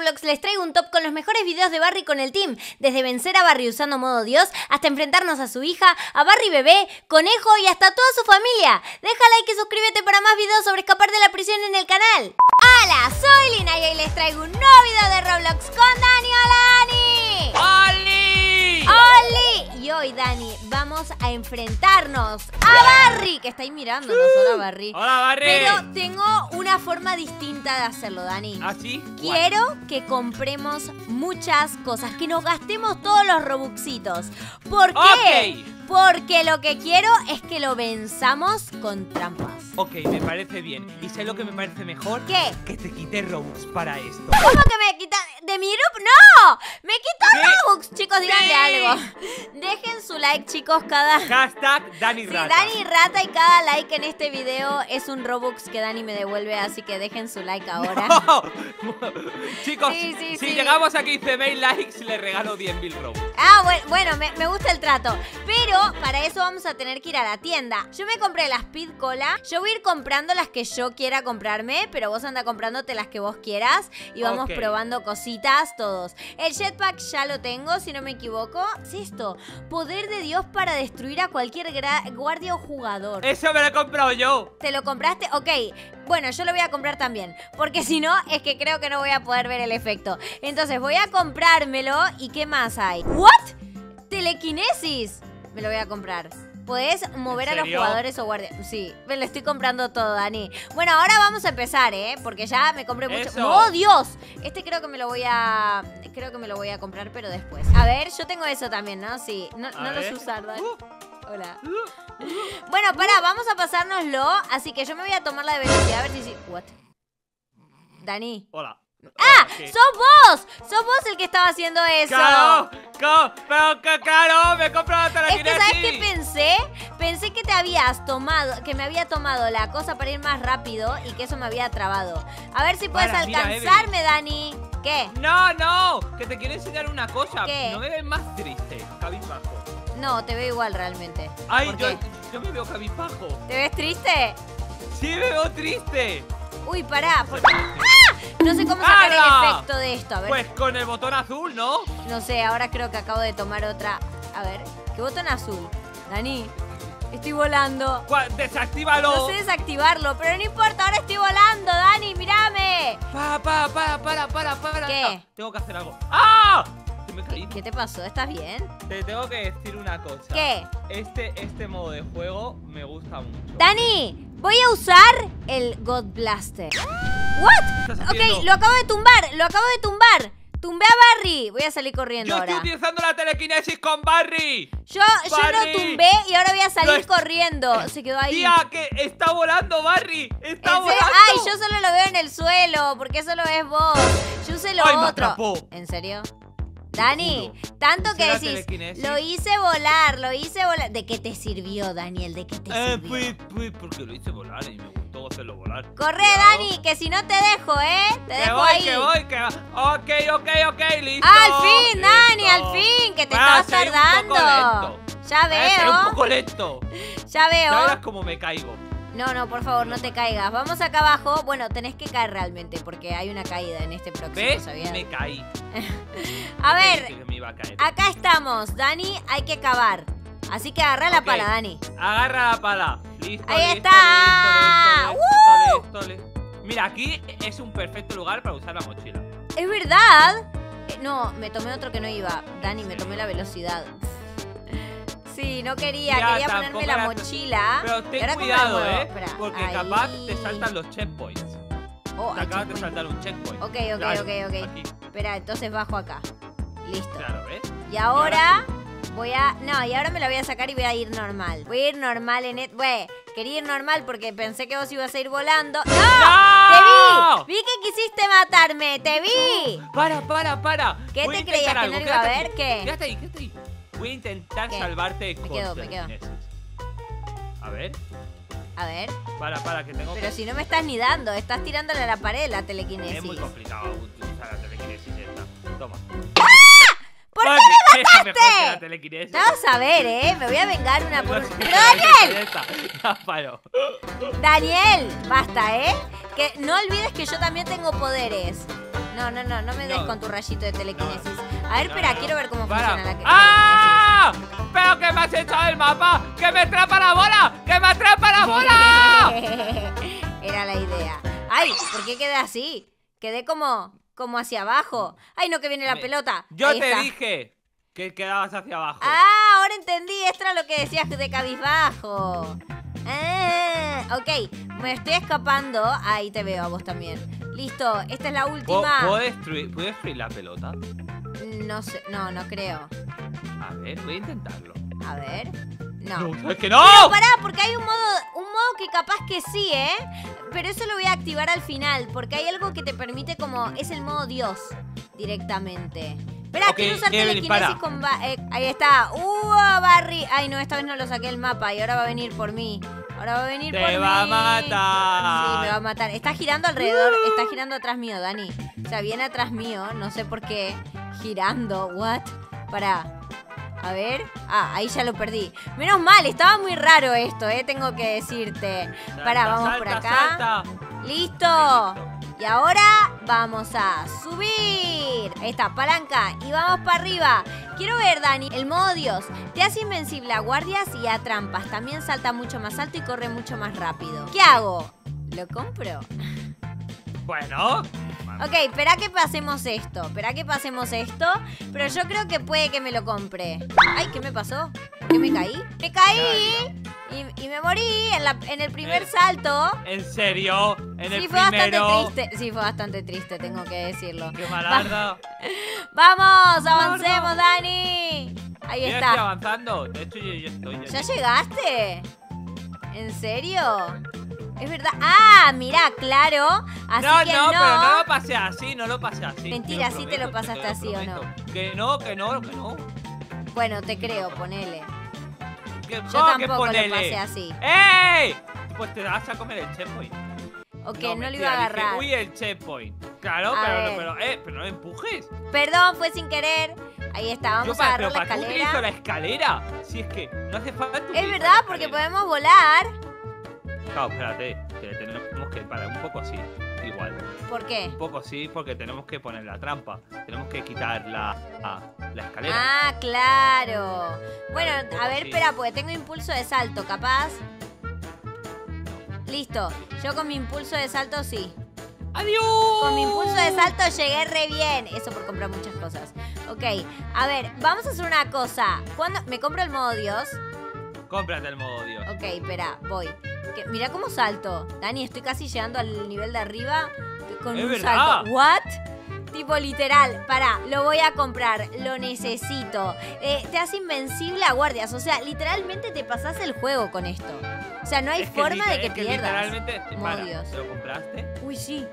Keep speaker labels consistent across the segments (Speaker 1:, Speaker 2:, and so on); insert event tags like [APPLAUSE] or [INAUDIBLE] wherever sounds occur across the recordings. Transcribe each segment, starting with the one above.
Speaker 1: Roblox les traigo un top con los mejores videos de Barry con el team, desde vencer a Barry usando modo Dios hasta enfrentarnos a su hija, a Barry bebé, conejo y hasta toda su familia. Deja like y suscríbete para más videos sobre escapar de la prisión en el canal. Hola, soy Lina y hoy les traigo un nuevo video de Roblox con Dani. Hola Dani. Y hoy, Dani, vamos a enfrentarnos a Barry, que está ahí mirándonos. Hola, Barry.
Speaker 2: Hola, Barry.
Speaker 1: Pero tengo una forma distinta de hacerlo, Dani.
Speaker 2: ¿Ah, sí?
Speaker 1: Quiero que compremos muchas cosas, que nos gastemos todos los robuxitos. ¿Por qué? Porque lo que quiero es que lo venzamos con trampas.
Speaker 2: Ok, me parece bien. ¿Y sé lo que me parece mejor?
Speaker 1: ¿Qué?
Speaker 2: Que te quite Robux para esto.
Speaker 1: ¿Cómo que me quitan de mi grupo? ¡No! ¡Me
Speaker 2: ¿Qué?
Speaker 1: Robux! Chicos, díganle
Speaker 2: Sí.
Speaker 1: algo. Dejen su like, chicos, cada...
Speaker 2: Hashtag Dani
Speaker 1: Sí,
Speaker 2: Rata.
Speaker 1: Dani Rata y cada like en este video es un Robux que Dani me devuelve, así que dejen su like ahora.
Speaker 2: No. [LAUGHS] Chicos,
Speaker 1: Sí, sí,
Speaker 2: si
Speaker 1: sí.
Speaker 2: llegamos a 15.000 likes, le regalo 10.000 Robux.
Speaker 1: Ah, bueno, bueno me, me gusta el trato. Pero para eso vamos a tener que ir a la tienda. Yo me compré la Speed Cola. Yo voy a ir comprando las que yo quiera comprarme, pero vos anda comprándote las que vos quieras. Y vamos probando cositas todos. El jetpack ya lo tengo, si no me equivoco. ¿Es esto? Poder de Dios para destruir a cualquier guardia o jugador.
Speaker 2: Eso me lo he comprado yo.
Speaker 1: ¿Te lo compraste? Ok. Bueno, yo lo voy a comprar también. Porque si no, es que creo que no voy a poder ver el efecto. Entonces voy a comprármelo. ¿Y qué más hay? ¿What? Telequinesis. Me lo voy a comprar. Puedes mover a los jugadores o guardias. Sí, me lo estoy comprando todo, Dani. Bueno, ahora vamos a empezar, ¿eh? Porque ya me compré mucho.
Speaker 2: Eso.
Speaker 1: ¡Oh, Dios! Este creo que me lo voy a. Creo que me lo voy a comprar, pero después. A ver, yo tengo eso también, ¿no? Sí. No, no lo sé usar, Dani.
Speaker 2: Uh,
Speaker 1: Hola.
Speaker 2: uh.
Speaker 1: Bueno, pará, vamos a pasárnoslo. Así que yo me voy a tomar la de velocidad a ver si. si- What? Dani.
Speaker 2: Hola.
Speaker 1: ¡Ah!
Speaker 2: ¿qué?
Speaker 1: ¡Sos vos! ¡Sos vos el que estaba haciendo eso!
Speaker 2: ¡Claro! ¡Pero que claro! ¡Me he comprado la
Speaker 1: Es que! ¿sabes qué pensé? Pensé que te habías tomado, que me había tomado la cosa para ir más rápido y que eso me había trabado. A ver si puedes
Speaker 2: Para, mira,
Speaker 1: alcanzarme, Dani. ¿Qué?
Speaker 2: ¡No, no! Que te quiero enseñar una cosa.
Speaker 1: ¿Qué?
Speaker 2: No me ves más triste, cabizbajo.
Speaker 1: No, te veo igual realmente.
Speaker 2: Ay,
Speaker 1: ¿Por
Speaker 2: yo, yo me veo cabizbajo.
Speaker 1: ¿Te ves triste?
Speaker 2: Sí, me veo triste.
Speaker 1: Uy, pará. porque- ¡Ah! No sé cómo sacar el
Speaker 2: ¡Hala!
Speaker 1: efecto de esto. A ver.
Speaker 2: Pues con el botón azul, ¿no?
Speaker 1: No sé, ahora creo que acabo de tomar otra. A ver, ¿qué botón azul? Dani, estoy volando.
Speaker 2: Desactívalo.
Speaker 1: No sé desactivarlo, pero no importa, ahora estoy volando, Dani, mírame.
Speaker 2: Para, para, para, para, para, para.
Speaker 1: ¿Qué?
Speaker 2: Tengo que hacer algo. ¡Ah! Caí.
Speaker 1: ¿Qué te pasó? ¿Estás bien?
Speaker 2: Te tengo que decir una cosa.
Speaker 1: ¿Qué?
Speaker 2: Este, este modo de juego me gusta mucho.
Speaker 1: Dani, voy a usar el God Blaster. ¿What? Ok, lo acabo de tumbar, lo acabo de tumbar. Tumbé a Barry. Voy a salir corriendo
Speaker 2: Yo
Speaker 1: ahora.
Speaker 2: estoy utilizando la telequinesis con Barry.
Speaker 1: Yo, yo lo tumbé y ahora voy a salir
Speaker 2: es-
Speaker 1: corriendo. Se quedó ahí.
Speaker 2: Tía, que está volando Barry. Está volando.
Speaker 1: Ay, yo solo lo veo en el suelo, porque eso lo ves vos. Yo usé lo
Speaker 2: Ay,
Speaker 1: otro. ¿En serio? Dani, tanto que decís, lo hice volar, lo hice volar. ¿De qué te sirvió, Daniel? ¿De qué te
Speaker 2: Eh,
Speaker 1: sirvió?
Speaker 2: pues, pues, porque lo hice volar y me gustó hacerlo volar.
Speaker 1: Corre,
Speaker 2: Cuidado.
Speaker 1: Dani, que si no te dejo, ¿eh? Te
Speaker 2: Que
Speaker 1: dejo
Speaker 2: voy,
Speaker 1: ahí.
Speaker 2: que voy, que Ok, ok, ok, listo.
Speaker 1: Al fin, Dani,
Speaker 2: listo.
Speaker 1: al fin, que te
Speaker 2: Va a
Speaker 1: estabas
Speaker 2: ser un poco
Speaker 1: tardando.
Speaker 2: lento.
Speaker 1: Ya
Speaker 2: ser un
Speaker 1: veo,
Speaker 2: poco lento. [LAUGHS]
Speaker 1: ya veo.
Speaker 2: Ya verás cómo me caigo.
Speaker 1: No, no, por favor, no te caigas. Vamos acá abajo. Bueno, tenés que caer realmente, porque hay una caída en este próximo,
Speaker 2: ¿Ves?
Speaker 1: ¿sabías?
Speaker 2: Me caí. [LAUGHS]
Speaker 1: A ver,
Speaker 2: me a caer.
Speaker 1: Acá estamos, Dani, hay que cavar. Así que agarra la pala, Dani.
Speaker 2: Agarra la pala. Listo,
Speaker 1: Ahí
Speaker 2: listo,
Speaker 1: está.
Speaker 2: Listo, listo. Mira, aquí es un perfecto lugar para usar la mochila.
Speaker 1: ¿Es verdad? Eh, no, me tomé otro que no iba. Dani, me tomé la velocidad. Sí, no quería,
Speaker 2: Ya,
Speaker 1: quería ponerme la mochila.
Speaker 2: Pero
Speaker 1: ¿Y
Speaker 2: ten
Speaker 1: ahora
Speaker 2: cuidado? ¿eh? Porque
Speaker 1: ahí.
Speaker 2: capaz te saltan los checkpoints.
Speaker 1: Oh,
Speaker 2: Te acabas de saltar un checkpoint.
Speaker 1: Ok, ok,
Speaker 2: Claro,
Speaker 1: ok, ok. Espera, entonces bajo acá. Listo.
Speaker 2: claro, ¿ves?
Speaker 1: Y ahora voy a... No, y ahora me la voy a sacar y voy a ir normal. Voy a ir normal en... Et... Quería ir normal porque pensé que vos ibas a ir volando. ¡No!
Speaker 2: ¡No!
Speaker 1: ¡Te vi! ¡Vi que quisiste matarme! ¡Te vi!
Speaker 2: Para, para, para.
Speaker 1: ¿Qué
Speaker 2: Voy
Speaker 1: te creías, que no iba a ver? ¿Qué?
Speaker 2: Quédate ahí, quédate ahí. Voy a intentar
Speaker 1: ¿Qué?
Speaker 2: salvarte
Speaker 1: Me
Speaker 2: con
Speaker 1: quedo, me quedo.
Speaker 2: A ver,
Speaker 1: A ver.
Speaker 2: para, para, que tengo
Speaker 1: Pero
Speaker 2: que...
Speaker 1: si no me estás ni dando, estás tirándole a la pared la
Speaker 2: Es
Speaker 1: telequinesis.
Speaker 2: muy complicado usar la telequinesis esta. Toma.
Speaker 1: ¿Por
Speaker 2: Ay,
Speaker 1: qué [LAUGHS]
Speaker 2: es que
Speaker 1: mataste? Vamos a ver, ¿eh? Me voy a vengar una [LAUGHS] por
Speaker 2: No,
Speaker 1: una.
Speaker 2: sí,
Speaker 1: ¡Pero
Speaker 2: ya
Speaker 1: Daniel!
Speaker 2: está, Ya paro.
Speaker 1: ¡Daniel! Basta, ¿eh? Que no olvides que yo también tengo poderes. No, no, no, no me des
Speaker 2: No.
Speaker 1: con tu rayito de telequinesis. A ver, espera, quiero ver cómo
Speaker 2: para.
Speaker 1: funciona la que-
Speaker 2: ¡Ah! ¿Pero que me has echado el mapa? ¡Que me atrapa la bola! ¡Que me atrapa la bola! [LAUGHS]
Speaker 1: Era la idea. Ay, ¿por qué quedé así? Quedé como, como hacia abajo. Ay, no, que viene la
Speaker 2: Me-
Speaker 1: pelota.
Speaker 2: Yo
Speaker 1: Ahí
Speaker 2: te
Speaker 1: está.
Speaker 2: dije que quedabas hacia abajo.
Speaker 1: Ah, ahora entendí. Esto era lo que decías de cabizbajo. Ah, ok, me estoy escapando. Ahí te veo a vos también. Listo, esta es la
Speaker 2: ¿Puedo,
Speaker 1: última.
Speaker 2: puedo destruir, ¿Puedo destruir la pelota?
Speaker 1: No sé, no, no creo.
Speaker 2: A ver, voy a intentarlo.
Speaker 1: A ver. No.
Speaker 2: No, ¿sabes que no?
Speaker 1: Pero pará, porque hay un modo, un modo que capaz que sí, ¿eh? Pero eso lo voy a activar al final, porque hay algo que te permite como... Es el modo Dios, directamente. Espera,
Speaker 2: Ok,
Speaker 1: quiero usar telequinesis con... Eh, ahí está. ¡Uh, Barry! Ay, no, esta vez no lo saqué el mapa y ahora va a venir por mí. Ahora va a venir por mí.
Speaker 2: Te va a matar.
Speaker 1: Sí, me va a matar. Está girando alrededor, está girando atrás mío, Dani. O sea, viene atrás mío, no sé por qué. Girando, what? Para. A ver. Ah, ahí ya lo perdí. Menos mal, estaba muy raro esto, eh, tengo que decirte.
Speaker 2: Salta,
Speaker 1: Para, vamos por acá.
Speaker 2: salta.
Speaker 1: Listo. Y ahora vamos a subir. Está, palanca. Y vamos para arriba. Quiero ver, Dani, el modo Dios. Te hace invencible a guardias y a trampas. También salta mucho más alto y corre mucho más rápido. ¿Qué hago? ¿Lo compro?
Speaker 2: Bueno.
Speaker 1: Ok, espera que pasemos esto. Espera que pasemos esto. Pero yo creo que puede que me lo compre. Ay, ¿qué me pasó? ¿Por qué me caí? ¡Me caí! Y, y me morí en, la- en el primer
Speaker 2: Eh,
Speaker 1: salto.
Speaker 2: ¿En serio? ¿En
Speaker 1: Sí,
Speaker 2: el
Speaker 1: fue bastante triste. Sí, fue bastante triste, tengo que decirlo.
Speaker 2: ¡Qué malarda! [LAUGHS]
Speaker 1: ¡Vamos! ¡Avancemos, Dani! Ahí
Speaker 2: Yo estoy
Speaker 1: está.
Speaker 2: avanzando. De hecho, yo, yo estoy.
Speaker 1: ¿Ya llegaste? ¿En serio? Es verdad. Ah, mira, claro. Así
Speaker 2: no,
Speaker 1: que
Speaker 2: no,
Speaker 1: no.
Speaker 2: pero no lo pasé así, no lo pasé así.
Speaker 1: Mentira,
Speaker 2: te
Speaker 1: sí te lo pasaste
Speaker 2: te
Speaker 1: así, ¿o no?
Speaker 2: Que no, que no, que no.
Speaker 1: Bueno, te creo, ponele.
Speaker 2: Que,
Speaker 1: Yo
Speaker 2: ¿cómo que
Speaker 1: tampoco lo
Speaker 2: ponele?
Speaker 1: pasé así.
Speaker 2: ¡Ey! Pues te vas a comer el checkpoint.
Speaker 1: Ok, no, lo
Speaker 2: mentira,
Speaker 1: iba a
Speaker 2: dije,
Speaker 1: agarrar.
Speaker 2: Uy, el checkpoint. Claro,
Speaker 1: A
Speaker 2: pero,
Speaker 1: ver.
Speaker 2: pero, eh, pero no empujes.
Speaker 1: Perdón, fue sin querer. Ahí está, vamos
Speaker 2: Yo
Speaker 1: a agarrar
Speaker 2: pero
Speaker 1: la
Speaker 2: ¿para qué utilizo
Speaker 1: escalera.
Speaker 2: la escalera? Si es que no hace falta
Speaker 1: Es verdad, porque podemos volar.
Speaker 2: Claro, espérate. Que tenemos que parar un poco así. Igual.
Speaker 1: ¿Por qué?
Speaker 2: Un poco así porque tenemos que poner la trampa. Tenemos que quitar la, la, la escalera.
Speaker 1: Ah, claro. Bueno, a ver,
Speaker 2: así.
Speaker 1: espera, porque tengo impulso de salto, capaz. Listo. Yo con mi impulso de salto sí.
Speaker 2: ¡Adiós!
Speaker 1: Con mi impulso de salto llegué re bien. Eso por comprar muchas cosas. Ok, a ver, vamos a hacer una cosa. ¿Cuándo me compro el modo Dios?
Speaker 2: Cómprate el modo Dios.
Speaker 1: Ok, espera, voy. Que- mira cómo salto. Dani, estoy casi llegando al nivel de arriba con
Speaker 2: Es
Speaker 1: un
Speaker 2: verdad.
Speaker 1: salto. ¿What? Tipo literal, pará, lo voy a comprar, lo necesito. Eh, te hace invencible a guardias, o sea, literalmente te pasás el juego con esto. O sea, no hay
Speaker 2: Es que
Speaker 1: forma de que
Speaker 2: es que
Speaker 1: pierdas.
Speaker 2: literalmente. Para,
Speaker 1: Dios.
Speaker 2: ¿te lo compraste?
Speaker 1: Uy, sí.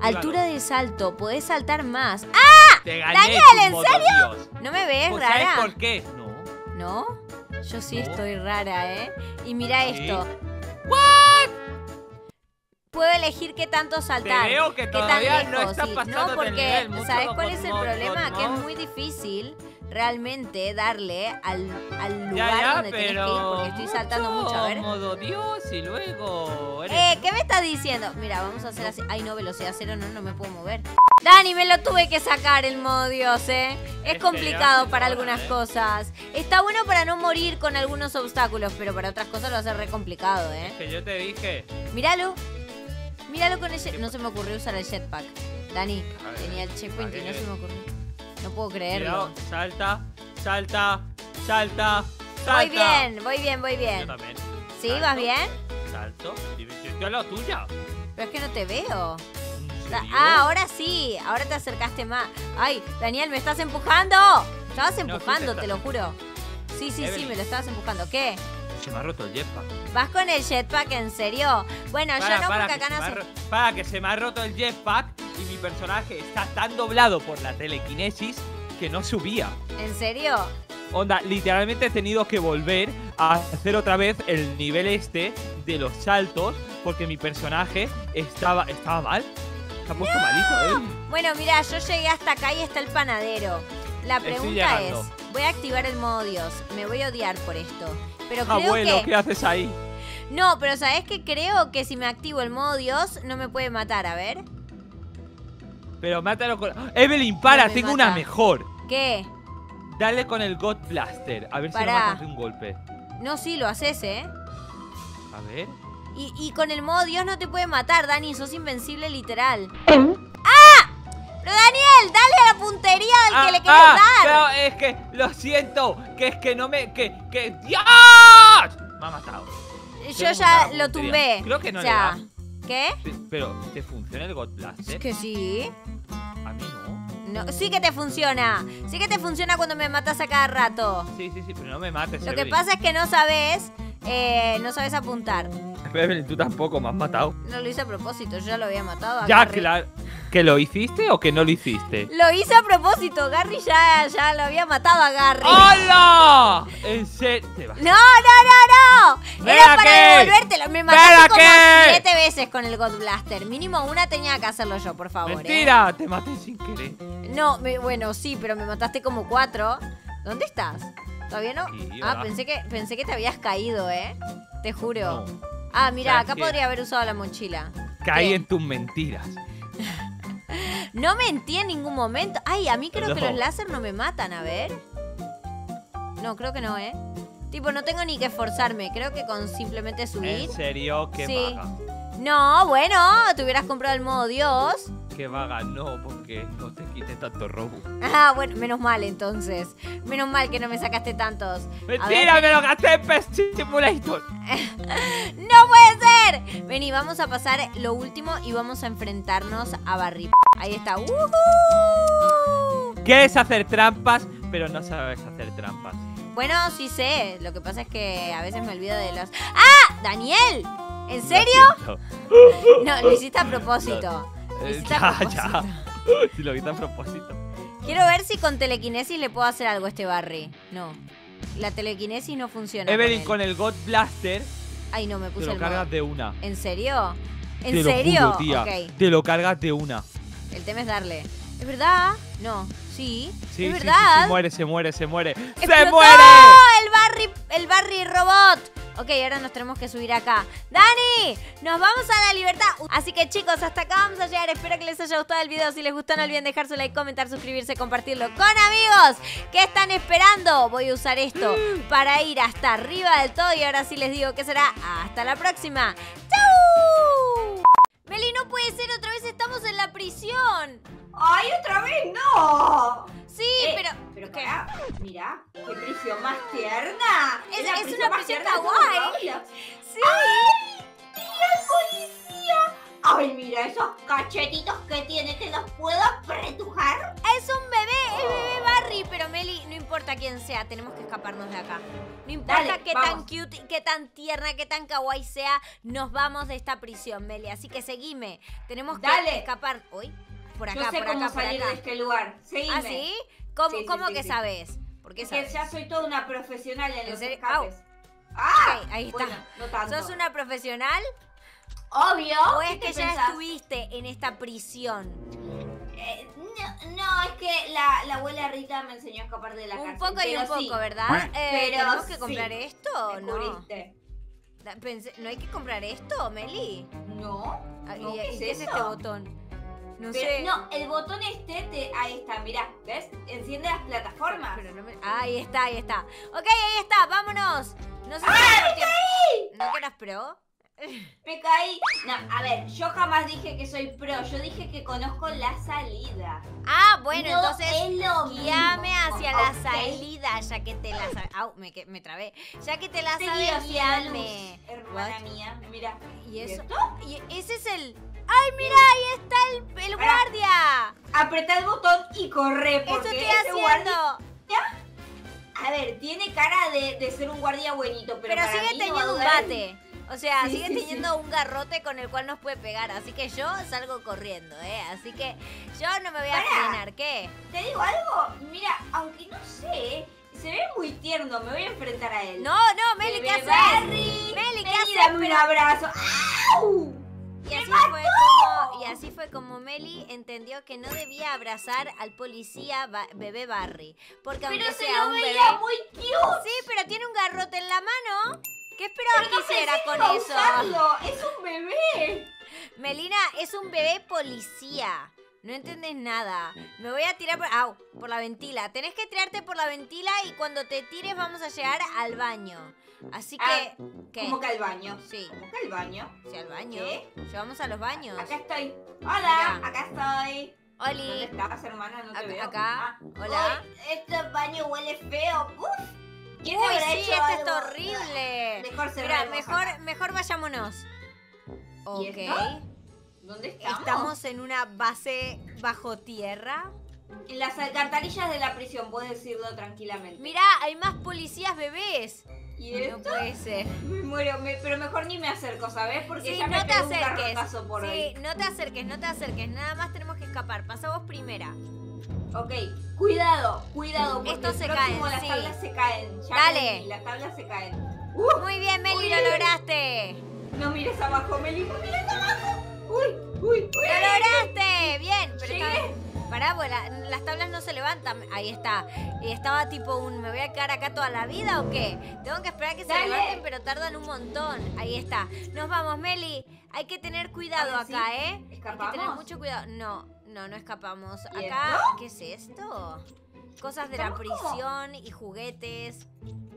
Speaker 1: Altura de salto, podés saltar más. ¡Ah!
Speaker 2: Te gané
Speaker 1: Daniel, ¿en serio?
Speaker 2: Dios.
Speaker 1: ¿No me ves
Speaker 2: Pues, ¿Sabes
Speaker 1: rara?
Speaker 2: por qué? No.
Speaker 1: ¿No? Yo sí estoy rara, ¿eh? Y mira esto. Puedo elegir qué tanto
Speaker 2: Te
Speaker 1: saltar.
Speaker 2: veo que
Speaker 1: ¿Qué tan
Speaker 2: todavía no
Speaker 1: Sí,
Speaker 2: pasando
Speaker 1: No, porque
Speaker 2: nivel.
Speaker 1: ¿sabes cuál es el
Speaker 2: mod,
Speaker 1: problema?
Speaker 2: mod,
Speaker 1: Que es muy difícil realmente darle al, al lugar
Speaker 2: Ya, ya,
Speaker 1: donde tenés que ir porque estoy saltando mucho. A ver.
Speaker 2: modo Dios y luego...
Speaker 1: Eh, ¿qué me estás diciendo? Mira, vamos a hacer así. Ay, no, velocidad cero, no, no me puedo mover. Dani, me lo tuve que sacar el modo Dios, ¿eh? Es complicado para algunas
Speaker 2: ¿eh?
Speaker 1: cosas. Está bueno para no morir con algunos obstáculos, pero para otras cosas lo hace re complicado, ¿eh?
Speaker 2: Que yo te dije...
Speaker 1: Míralo. Míralo con el No se me ocurrió usar el jetpack. Dani, tenía el checkpoint y
Speaker 2: ¿para
Speaker 1: no se me ocurrió. No puedo creerlo.
Speaker 2: Salta, salta, salta, salta.
Speaker 1: Voy bien, voy bien, voy
Speaker 2: Yo
Speaker 1: bien.
Speaker 2: también.
Speaker 1: ¿Sí? ¿Vas bien?
Speaker 2: Salto. Y yo la tuya.
Speaker 1: Pero es que no te veo. Ah, ahora sí. Ahora te acercaste más. Ay, Daniel, me estás empujando. Estabas empujando,
Speaker 2: sí te
Speaker 1: te lo juro. Sí, sí, sí,
Speaker 2: Evelyn.
Speaker 1: me lo estabas empujando. ¿Qué?
Speaker 2: Se me ha roto el jetpack.
Speaker 1: ¿Vas con el jetpack en serio? Bueno, yo no, porque
Speaker 2: que
Speaker 1: acá
Speaker 2: se
Speaker 1: no
Speaker 2: ro- para, que se me ha roto el jetpack y mi personaje está tan doblado por la telequinesis que no subía.
Speaker 1: ¿En serio?
Speaker 2: Onda, literalmente he tenido que volver a hacer otra vez el nivel este de los saltos porque mi personaje estaba, estaba mal. Ha puesto malito, ¿eh?
Speaker 1: Bueno, mira, yo llegué hasta acá y está el panadero. La pregunta es, voy a activar el modo Dios. Me voy a odiar por esto. Pero creo
Speaker 2: Abuelo,
Speaker 1: que...
Speaker 2: ¿qué haces ahí?
Speaker 1: No, pero ¿sabes qué? Creo que si me activo el modo Dios no me puede matar. A ver.
Speaker 2: Pero mátalo con. Evelyn, para,
Speaker 1: No me
Speaker 2: tengo
Speaker 1: mata.
Speaker 2: una mejor.
Speaker 1: ¿Qué?
Speaker 2: Dale con el God Blaster. A ver si
Speaker 1: Pará.
Speaker 2: lo matas de un golpe.
Speaker 1: No, sí, lo haces, ¿eh?
Speaker 2: A ver.
Speaker 1: Y, y con el modo Dios no te puede matar, Dani. Sos invencible literal. ¡Ah! Pero Daniel, dale a la puntería al que le querés
Speaker 2: ah,
Speaker 1: dar.
Speaker 2: Pero es que lo siento. Que es que no me. Que. que. ¡Dios! Me ha matado.
Speaker 1: Yo ya lo tumbé.
Speaker 2: Creo que no
Speaker 1: o
Speaker 2: le
Speaker 1: sea,
Speaker 2: da.
Speaker 1: ¿Qué?
Speaker 2: Pero, ¿te funciona el God Blaster?
Speaker 1: Es que sí.
Speaker 2: No.
Speaker 1: Sí que te funciona. Sí que te funciona cuando me matas a cada rato.
Speaker 2: Sí, sí, sí, pero no me mates.
Speaker 1: Lo que pasa es que no sabes. eh, no sabes apuntar.
Speaker 2: Evelyn, tú tampoco me has matado.
Speaker 1: No lo hice a propósito, yo ya lo había matado. a
Speaker 2: Ya,
Speaker 1: Garry.
Speaker 2: claro. ¿Que lo hiciste o que no lo hiciste?
Speaker 1: Lo hice a propósito, Garry ya, ya lo había matado a Garry.
Speaker 2: ¡Hola! En serio.
Speaker 1: No, no, no, no. Era para
Speaker 2: aquí.
Speaker 1: devolvértelo. Me mataste como siete veces con el God Blaster. Mínimo una tenía que hacerlo yo, por favor. ¿eh?
Speaker 2: Mentira, te maté sin querer.
Speaker 1: No, me- bueno, sí, pero me mataste como cuatro. ¿Dónde estás? ¿Todavía no? Ah, pensé que, pensé que te habías caído, ¿eh? Te juro.
Speaker 2: No,
Speaker 1: Ah, mira,
Speaker 2: ¿Sabes
Speaker 1: acá podría haber usado la mochila.
Speaker 2: caí
Speaker 1: ¿Qué?
Speaker 2: en tus mentiras. [LAUGHS]
Speaker 1: No mentí en ningún momento. Ay, a mí creo que los láser no me matan, a ver. No, creo que no, ¿eh? Tipo, no tengo ni que esforzarme. Creo que con simplemente subir.
Speaker 2: En serio, qué
Speaker 1: Sí. No, bueno, te hubieras comprado el modo Dios.
Speaker 2: Qué vaga, no, porque no te quite tanto robo.
Speaker 1: Ah, bueno, menos mal entonces. Menos mal que no me sacaste tantos.
Speaker 2: Mentira, me lo gasté en Pest Simulator. [LAUGHS]
Speaker 1: ¡No puede ser! Vení, vamos a pasar lo último y vamos a enfrentarnos a Barry. Ahí está. ¡Uhú!
Speaker 2: Quieres hacer trampas, pero no sabes hacer trampas.
Speaker 1: Bueno, sí sé. Lo que pasa es que a veces me olvido de los. ¡Ah! ¡Daniel! ¿En
Speaker 2: Lo
Speaker 1: serio? [LAUGHS] No, lo hiciste a propósito. Lo
Speaker 2: Eh,
Speaker 1: hiciste a
Speaker 2: ya, ya.
Speaker 1: propósito. [LAUGHS]
Speaker 2: Si lo hice a propósito.
Speaker 1: Quiero ver si con telequinesis le puedo hacer algo a este Barry. No. La telequinesis no funciona.
Speaker 2: Evelyn, con el God Blaster
Speaker 1: Ay, no, me
Speaker 2: te
Speaker 1: puse
Speaker 2: lo
Speaker 1: el modo.
Speaker 2: cargas de una.
Speaker 1: ¿En serio? ¿En
Speaker 2: te
Speaker 1: serio?
Speaker 2: lo juro, tía.
Speaker 1: Ok.
Speaker 2: Te lo cargas de una.
Speaker 1: El tema es darle. ¿Es verdad? No. Sí.
Speaker 2: Sí,
Speaker 1: es
Speaker 2: sí,
Speaker 1: verdad.
Speaker 2: sí, muere, se muere, se muere. ¡Se
Speaker 1: ¡Explotó
Speaker 2: muere!
Speaker 1: El Barry, el Barry robot. Ok, ahora nos tenemos que subir acá. ¡Dani! ¡Nos vamos a la libertad! Así que chicos, hasta acá vamos a llegar. Espero que les haya gustado el video. Si les gustó, no olviden dejar su like, comentar, suscribirse, compartirlo con amigos. ¿Qué están esperando? Voy a usar esto para ir hasta arriba del todo. Y ahora sí les digo que será hasta la próxima. ¡Chau! Meli, no puede ser. Otra vez estamos en la prisión.
Speaker 3: ¡Ay, otra vez no!
Speaker 1: Sí,
Speaker 3: Eh,
Speaker 1: pero...
Speaker 3: Pero
Speaker 1: ¿qué?
Speaker 3: pará, mira, qué prisión más tierna.
Speaker 1: Es-
Speaker 3: la
Speaker 1: es
Speaker 3: prisión
Speaker 1: una prisión kawaii. Sí.
Speaker 3: ¡Ay! ¡Mira el policía! ¡Ay, mira esos cachetitos que tiene! ¿Te los puedo apretujar?
Speaker 1: Es un bebé, es bebé Barry, pero Meli, no importa quién sea, tenemos que escaparnos de acá. No importa
Speaker 3: Dale,
Speaker 1: qué tan cute, qué tan tierna, qué tan kawaii sea, nos vamos de esta prisión, Meli. Así que seguime. Tenemos que
Speaker 3: Dale.
Speaker 1: escapar. Hoy, por acá,
Speaker 3: Yo sé
Speaker 1: por
Speaker 3: cómo
Speaker 1: acá, por
Speaker 3: salir
Speaker 1: acá.
Speaker 3: de este lugar. Seguime.
Speaker 1: ¿Ah, sí? ¿Cómo,
Speaker 3: Sí,
Speaker 1: cómo
Speaker 3: sí,
Speaker 1: que
Speaker 3: sí.
Speaker 1: sabes? ¿Por qué
Speaker 3: Es que
Speaker 1: sabes?
Speaker 3: ya soy toda una profesional en,
Speaker 1: ¿En
Speaker 3: los
Speaker 1: serio?
Speaker 3: escapes. ¡Ah!
Speaker 1: Ahí está.
Speaker 3: Bueno, no tanto.
Speaker 1: ¿Sos una profesional?
Speaker 3: Obvio.
Speaker 1: ¿O
Speaker 3: ¿qué
Speaker 1: es que ya
Speaker 3: pensás?
Speaker 1: estuviste en esta prisión?
Speaker 3: Eh, no, no, es que la, la abuela Rita me enseñó a escapar de la
Speaker 1: un
Speaker 3: cárcel.
Speaker 1: poco y un poco,
Speaker 3: sí,
Speaker 1: ¿verdad? Eh,
Speaker 3: Pero
Speaker 1: ¿Tenemos que
Speaker 3: sí.
Speaker 1: comprar esto? No. Pensé- ¿No hay que comprar esto, Meli?
Speaker 3: No.
Speaker 1: Ah,
Speaker 3: No,
Speaker 1: ¿Y,
Speaker 3: ¿qué
Speaker 1: y
Speaker 3: es
Speaker 1: qué es
Speaker 3: eso?
Speaker 1: este botón? No
Speaker 3: Pero-
Speaker 1: sé.
Speaker 3: No, el botón este, te, ahí está, mirá, ¿ves? Enciende las plataformas.
Speaker 1: Pero no me- ah, ahí está, ahí está. Ok, ahí está, vámonos. No sé
Speaker 3: ¡Ah,
Speaker 1: por tiempo- ¿No que eras pro? [LAUGHS]
Speaker 3: Me caí. No, a ver, yo jamás dije que soy pro, yo dije que conozco la salida.
Speaker 1: Ah, bueno,
Speaker 3: No
Speaker 1: entonces
Speaker 3: es lo mismo,
Speaker 1: guíame hacia la salida, ya que te la sabes. Au, me, me trabé. Ya que te la sabes, guíame.
Speaker 3: hermana
Speaker 1: What?
Speaker 3: mía. Mira.
Speaker 1: ¿Y eso? ¿Y ese es el...? ¡Ay, mira! Ahí está el, guardia.
Speaker 3: Apretá el botón y corre,
Speaker 1: Eso
Speaker 3: porque
Speaker 1: estoy
Speaker 3: ese
Speaker 1: haciendo.
Speaker 3: guardia... A ver, tiene cara de, de ser un guardia buenito, pero,
Speaker 1: Pero,
Speaker 3: para
Speaker 1: sigue
Speaker 3: mí no
Speaker 1: teniendo un bate. O sea,
Speaker 3: Sí,
Speaker 1: sigue
Speaker 3: sí,
Speaker 1: teniendo un garrote con el cual nos puede pegar. Así que yo salgo corriendo, ¿eh? Así que yo no me voy a frenar. ¿Qué?
Speaker 3: Te digo algo, mira, aunque no sé, se ve muy tierno, me voy a enfrentar a él.
Speaker 1: No, no, Meli, ¿qué haces? Meli, ¿qué haces?
Speaker 3: dame un abrazo. ¡Au!
Speaker 1: Y así,
Speaker 3: ¡Me
Speaker 1: fue como, y así fue como Meli entendió que no debía abrazar al policía ba- bebé Barry. Porque
Speaker 3: Pero
Speaker 1: aunque
Speaker 3: se
Speaker 1: sea
Speaker 3: lo
Speaker 1: un
Speaker 3: veía
Speaker 1: bebé.
Speaker 3: muy cute.
Speaker 1: Sí, pero tiene un garrote en la mano. ¿Qué esperabas
Speaker 3: no
Speaker 1: que hiciera con eso?
Speaker 3: usarlo, Es un bebé.
Speaker 1: Melina es un bebé policía. No entendés nada. Me voy a tirar por, au, por la ventila. Tenés que tirarte por la ventila y cuando te tires vamos a llegar al baño. Así que...
Speaker 3: Ah,
Speaker 1: ¿Qué?
Speaker 3: ¿Cómo que al baño?
Speaker 1: Sí,
Speaker 3: ¿Cómo que al baño?
Speaker 1: sí, al baño.
Speaker 3: ¿Qué?
Speaker 1: Llevamos a los baños.
Speaker 3: Acá estoy. Hola,
Speaker 1: Mira.
Speaker 3: acá estoy. ¿Dónde
Speaker 1: Oli.
Speaker 3: estás, hermana? No te
Speaker 1: Acá-
Speaker 3: veo.
Speaker 1: acá.
Speaker 3: Ah.
Speaker 1: Hola.
Speaker 3: Uy, este baño huele feo. Uf. ¿Quién
Speaker 1: Uy,
Speaker 3: habrá
Speaker 1: sí,
Speaker 3: hecho
Speaker 1: este
Speaker 3: algo?
Speaker 1: está horrible.
Speaker 3: Mejor
Speaker 1: Mira,
Speaker 3: cerremos
Speaker 1: mejor,
Speaker 3: acá.
Speaker 1: mejor vayámonos.
Speaker 3: ¿Y
Speaker 1: Ok.
Speaker 3: esto? ¿Dónde estamos?
Speaker 1: Estamos en una base bajo tierra.
Speaker 3: En las alcantarillas de la prisión, puedes decirlo tranquilamente.
Speaker 1: Mira, hay más policías bebés.
Speaker 3: ¿Y
Speaker 1: No
Speaker 3: esto?
Speaker 1: puede ser.
Speaker 3: Me muero, me- pero mejor ni me acerco, ¿sabes? Porque
Speaker 1: Sí,
Speaker 3: ya me
Speaker 1: no te
Speaker 3: pegó un
Speaker 1: acerques.
Speaker 3: garrotazo por
Speaker 1: Sí,
Speaker 3: ahí.
Speaker 1: no te acerques, no te acerques. Nada más tenemos que escapar. Pasa vos primera.
Speaker 3: Ok, cuidado, cuidado, porque
Speaker 1: Estos
Speaker 3: el
Speaker 1: se caen,
Speaker 3: las
Speaker 1: sí.
Speaker 3: tablas se caen. Ya
Speaker 1: Dale.
Speaker 3: Las tablas se caen. Uh,
Speaker 1: Muy bien, Meli,
Speaker 3: Uy.
Speaker 1: lo lograste.
Speaker 3: no mires abajo, Meli, no mires abajo. Uy, uy, uy.
Speaker 1: ¡Lo lograste! Bien, pero
Speaker 3: Llegué.
Speaker 1: está... Pará, pues la- las tablas no se levantan. Ahí está. Y estaba tipo un, ¿me voy a quedar acá toda la vida o qué? Tengo que esperar a que se levanten, pero tardan un montón. Ahí está. Nos vamos, Meli. Hay que tener cuidado
Speaker 3: sí.
Speaker 1: acá, ¿eh? Hay que
Speaker 3: ¿Escapamos?
Speaker 1: tener mucho cuidado. No, no, no escapamos.
Speaker 3: ¿Y
Speaker 1: Acá,
Speaker 3: esto?
Speaker 1: ¿qué es esto? Cosas de la
Speaker 3: Estamos como-
Speaker 1: prisión y juguetes.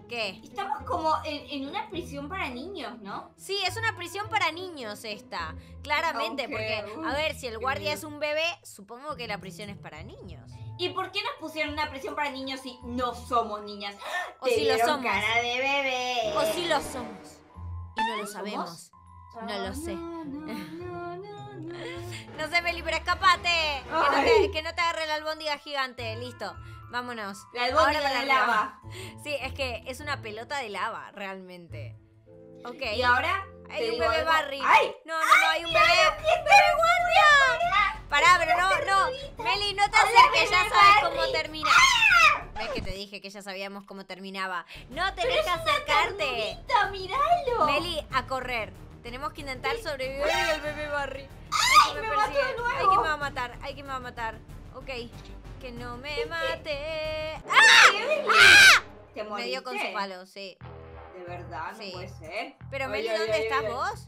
Speaker 1: ¿Qué?
Speaker 3: Estamos como en, en una prisión para niños, ¿no?
Speaker 1: Sí, es una prisión para niños esta. Claramente,
Speaker 3: Ok,
Speaker 1: porque, a ver, si el guardia es un bebé, supongo que la prisión es para niños.
Speaker 3: ¿Y por qué nos pusieron una prisión para niños si no somos niñas? [GASPS]
Speaker 1: O
Speaker 3: Te
Speaker 1: si lo somos.
Speaker 3: cara de bebé.
Speaker 1: O si lo somos. Y no lo
Speaker 3: ¿Somos?
Speaker 1: sabemos. No lo sé.
Speaker 3: No, no, no,
Speaker 1: no, [LAUGHS] sé, Felipe, pero escapate. Que no, te,
Speaker 3: Ay.
Speaker 1: que no te agarre la albóndiga gigante. Listo. Vámonos.
Speaker 3: La albóndiga de
Speaker 1: arriba.
Speaker 3: lava.
Speaker 1: Sí, es que es una pelota de lava, realmente. Ok.
Speaker 3: Y ahora.
Speaker 1: Hay un bebé. Barry.
Speaker 3: ¡Ay!
Speaker 1: No, no, no, hay un bebé. ¡Bebé guardia! Pará, pero no, no. Meli, no te acerques, ya sabes cómo termina. ¿Ves que te dije que ya sabíamos cómo terminaba? No tenés que acercarte.
Speaker 3: ¡Ternurita, míralo!
Speaker 1: Meli, a correr. Tenemos que intentar sobrevivir al bebé Barry.
Speaker 3: ¡Ay, me!
Speaker 1: Ay, que me va a matar. Ay, que me va a matar. Ok. Que no me mate. ¡Ah!
Speaker 3: ¿Qué, Meli? ¿Te
Speaker 1: Me dio con su palo, sí.
Speaker 3: De verdad, no
Speaker 1: Sí.
Speaker 3: puede ser.
Speaker 1: Pero Meli, ¿dónde estás vos?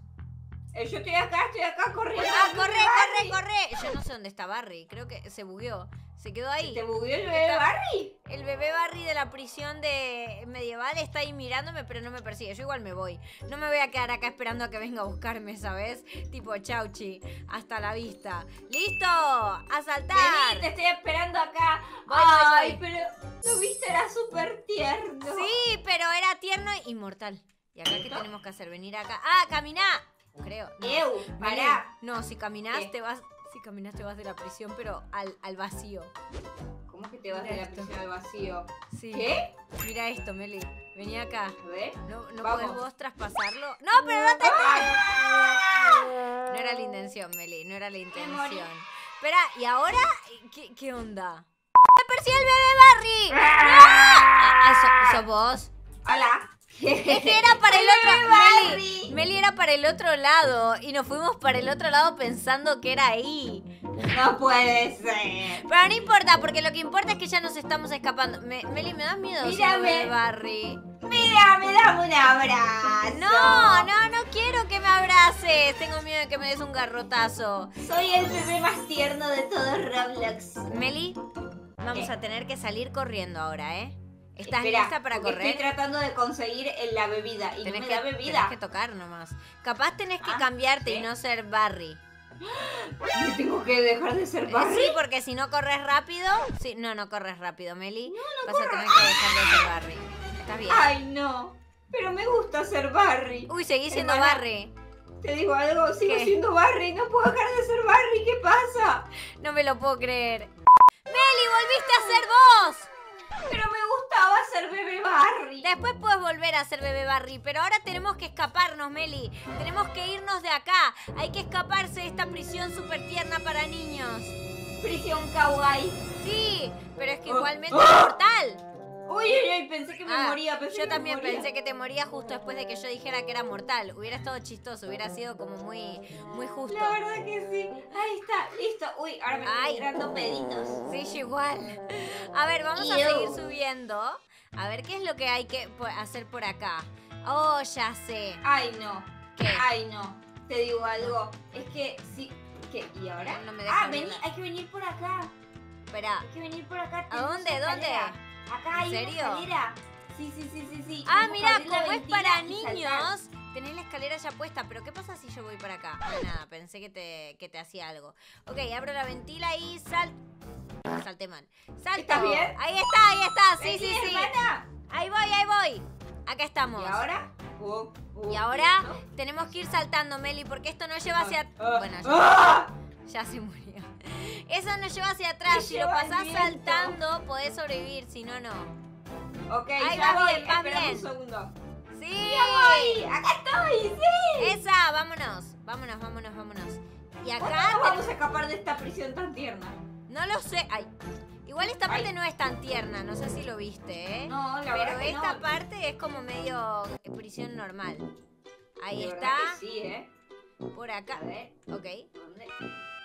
Speaker 3: Eh, yo estoy acá, estoy acá corriendo.
Speaker 1: Ah, corre, corre, corre. Yo no sé dónde está Barry. Creo que se bugueó. Se quedó ahí.
Speaker 3: ¿Te bugueó el bebé
Speaker 1: Está-
Speaker 3: Barry?
Speaker 1: El bebé Barry de la prisión de medieval está ahí mirándome, pero no me persigue. Yo igual me voy. No me voy a quedar acá esperando a que venga a buscarme, ¿sabes? Tipo, chauchi. Hasta la vista. ¡Listo! ¡A saltar!
Speaker 3: Vení, te estoy esperando acá.
Speaker 1: Voy,
Speaker 3: Ay,
Speaker 1: voy.
Speaker 3: pero ¿lo viste? Era súper tierno.
Speaker 1: Sí, pero era tierno e inmortal. ¿Y acá qué tenemos que hacer? Venir acá. ¡Ah, caminá! Creo. No.
Speaker 3: Pará.
Speaker 1: No, si caminás
Speaker 3: ¿Qué?
Speaker 1: te vas. Si caminás te vas de la prisión, pero al, al vacío.
Speaker 3: ¿Cómo que te vas de la
Speaker 1: Esto.
Speaker 3: prisión al vacío?
Speaker 1: Sí.
Speaker 3: ¿Qué?
Speaker 1: Mira esto, Meli. Vení acá.
Speaker 3: A ver.
Speaker 1: ¿No, no podés vos traspasarlo? ¡No, pero no te... No era la intención, Meli. No era la intención. Espera, ¿y ahora? ¿Qué, qué onda? ¡Me persigue el bebé Barry! Ah, ah, ¿so- ¿Sos vos?
Speaker 3: Hola.
Speaker 1: Es que era para el otro... Meli. Meli era para el otro lado. Y nos fuimos para el otro lado pensando que era ahí.
Speaker 3: No puede ser.
Speaker 1: Pero no importa, porque lo que importa es que ya nos estamos escapando. Me- Meli, ¿me das miedo?
Speaker 3: Mírame.
Speaker 1: bebé Barry?
Speaker 3: Mira, me dame un abrazo.
Speaker 1: No, no, no quiero que me abraces. Tengo miedo de que me des un garrotazo.
Speaker 3: Soy el bebé más tierno de todo Roblox.
Speaker 1: Meli, vamos
Speaker 3: ¿Qué?
Speaker 1: a tener que salir corriendo ahora, ¿eh? ¿Estás
Speaker 3: Espera,
Speaker 1: lista para correr?
Speaker 3: Estoy tratando de conseguir eh, la bebida y no
Speaker 1: Tenés
Speaker 3: me
Speaker 1: que,
Speaker 3: da
Speaker 1: tenés
Speaker 3: bebida.
Speaker 1: que tocar nomás. Capaz tenés que
Speaker 3: Ah,
Speaker 1: cambiarte y
Speaker 3: ¿sí?
Speaker 1: no ser Barry. [GASPS]
Speaker 3: ¿Me tengo que dejar de ser
Speaker 1: Eh,
Speaker 3: Barry?
Speaker 1: Sí, porque si no corres rápido... Sí, no, no corres rápido, Meli. Vas a tener que dejar de ser Barry. ¿Estás bien?
Speaker 3: Ay, no. Pero me gusta ser Barry.
Speaker 1: Uy, seguí siendo
Speaker 3: Hermana.
Speaker 1: Barry.
Speaker 3: Te digo algo, sigo
Speaker 1: ¿Qué?
Speaker 3: siendo Barry. No puedo dejar de ser Barry. ¿Qué pasa?
Speaker 1: No me lo puedo creer. ¡Meli, volviste a ser vos!
Speaker 3: Pero me gustaba ser bebé Barry.
Speaker 1: Después puedes volver a ser bebé Barry, pero ahora tenemos que escaparnos, Meli. Tenemos que irnos de acá. Hay que escaparse de esta prisión súper tierna para niños.
Speaker 3: Prisión kawaii.
Speaker 1: Sí, pero es que
Speaker 3: Oh.
Speaker 1: igualmente
Speaker 3: ¡Ah!
Speaker 1: es mortal.
Speaker 3: Uy, uy, uy, pensé que me
Speaker 1: Ah,
Speaker 3: moría. Pensé
Speaker 1: yo
Speaker 3: que me
Speaker 1: también
Speaker 3: moría.
Speaker 1: pensé que te moría justo después de que yo dijera que era mortal. Hubiera estado chistoso, hubiera sido como muy, muy justo.
Speaker 3: La verdad que sí. Ahí está, listo. Uy, ahora me
Speaker 1: Ay.
Speaker 3: estoy dando peditos.
Speaker 1: Sí, yo igual. A ver, vamos a seguir subiendo. A ver qué es lo que hay que hacer por acá. Oh, ya sé.
Speaker 3: Ay, no.
Speaker 1: ¿Qué?
Speaker 3: Ay, no. Te digo algo. Es que si ¿Qué? ¿Y ahora?
Speaker 1: No me
Speaker 3: ah, vení, hay que venir por acá.
Speaker 1: Espera.
Speaker 3: Hay que venir por acá.
Speaker 1: ¿A dónde? ¿Dónde?
Speaker 3: escalera. Acá
Speaker 1: ¿En
Speaker 3: hay
Speaker 1: serio?
Speaker 3: una escalera. Sí, sí, sí, sí, sí.
Speaker 1: Ah, mira, como es para niños, tenés la escalera ya puesta. Pero ¿qué pasa si yo voy para acá? Ah, nada, pensé que te, que te hacía algo. Ok, abro la ventila y sal... Salté mal. Salto.
Speaker 3: ¿Estás bien?
Speaker 1: Ahí está, ahí está. Sí, sí, sí.
Speaker 3: hermana.
Speaker 1: Ahí voy, ahí voy. Acá estamos.
Speaker 3: ¿Y ahora? Uh, uh,
Speaker 1: Y ahora
Speaker 3: ¿no?
Speaker 1: tenemos que ir saltando, Meli, porque esto no lleva hacia...
Speaker 3: Ah,
Speaker 1: Bueno, ya,
Speaker 3: ah.
Speaker 1: ya se murió. Eso no lleva hacia atrás. Si lo pasás saltando, podés sobrevivir. Si no, no.
Speaker 3: Ok,
Speaker 1: Ahí
Speaker 3: ya
Speaker 1: vas
Speaker 3: voy.
Speaker 1: bien, vas bien.
Speaker 3: un segundo.
Speaker 1: ¡Sí!
Speaker 3: ¡Ya voy! ¡Acá estoy! ¡Sí!
Speaker 1: Esa, vámonos. Vámonos, vámonos, vámonos. Y acá...
Speaker 3: ¿Cuándo nos
Speaker 1: tenemos-
Speaker 3: vamos a escapar de esta prisión tan tierna?
Speaker 1: No lo sé. Ay. Igual esta parte
Speaker 3: Ay.
Speaker 1: no es tan tierna, no sé si lo viste, ¿eh?
Speaker 3: No, la
Speaker 1: Pero
Speaker 3: verdad que
Speaker 1: esta
Speaker 3: no.
Speaker 1: parte es como medio prisión normal. Ahí
Speaker 3: De
Speaker 1: está,
Speaker 3: que sí, ¿eh?
Speaker 1: por
Speaker 3: A
Speaker 1: acá.
Speaker 3: ver,
Speaker 1: Ok.
Speaker 3: ¿dónde,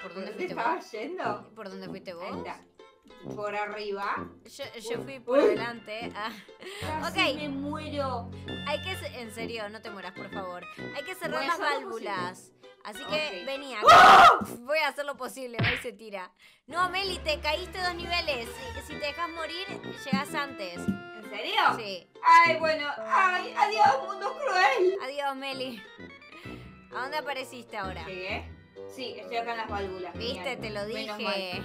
Speaker 1: ¿Por
Speaker 3: ¿por
Speaker 1: dónde fuiste
Speaker 3: estaba
Speaker 1: vos?
Speaker 3: yendo?
Speaker 1: ¿Por dónde fuiste
Speaker 3: Ahí
Speaker 1: vos?
Speaker 3: está. Por arriba.
Speaker 1: Yo, yo fui por
Speaker 3: Uy.
Speaker 1: delante. [LAUGHS] Ah.
Speaker 3: Casi
Speaker 1: Ok.
Speaker 3: me muero.
Speaker 1: Hay que... En serio, no te mueras, por favor. Hay que cerrar
Speaker 3: Voy a
Speaker 1: las
Speaker 3: hacer lo
Speaker 1: válvulas. Así que
Speaker 3: Ok.
Speaker 1: vení acá. Voy a hacer lo posible, y se tira. No, Meli, te caíste dos niveles. Si, si te dejas morir, llegas antes.
Speaker 3: ¿En serio?
Speaker 1: Sí.
Speaker 3: Ay, bueno. Ay, adiós, mundo cruel.
Speaker 1: Adiós, Meli. ¿A dónde apareciste ahora?
Speaker 3: ¿Llegué? Sí, estoy acá en las válvulas.
Speaker 1: Viste, te lo
Speaker 3: Menos
Speaker 1: dije.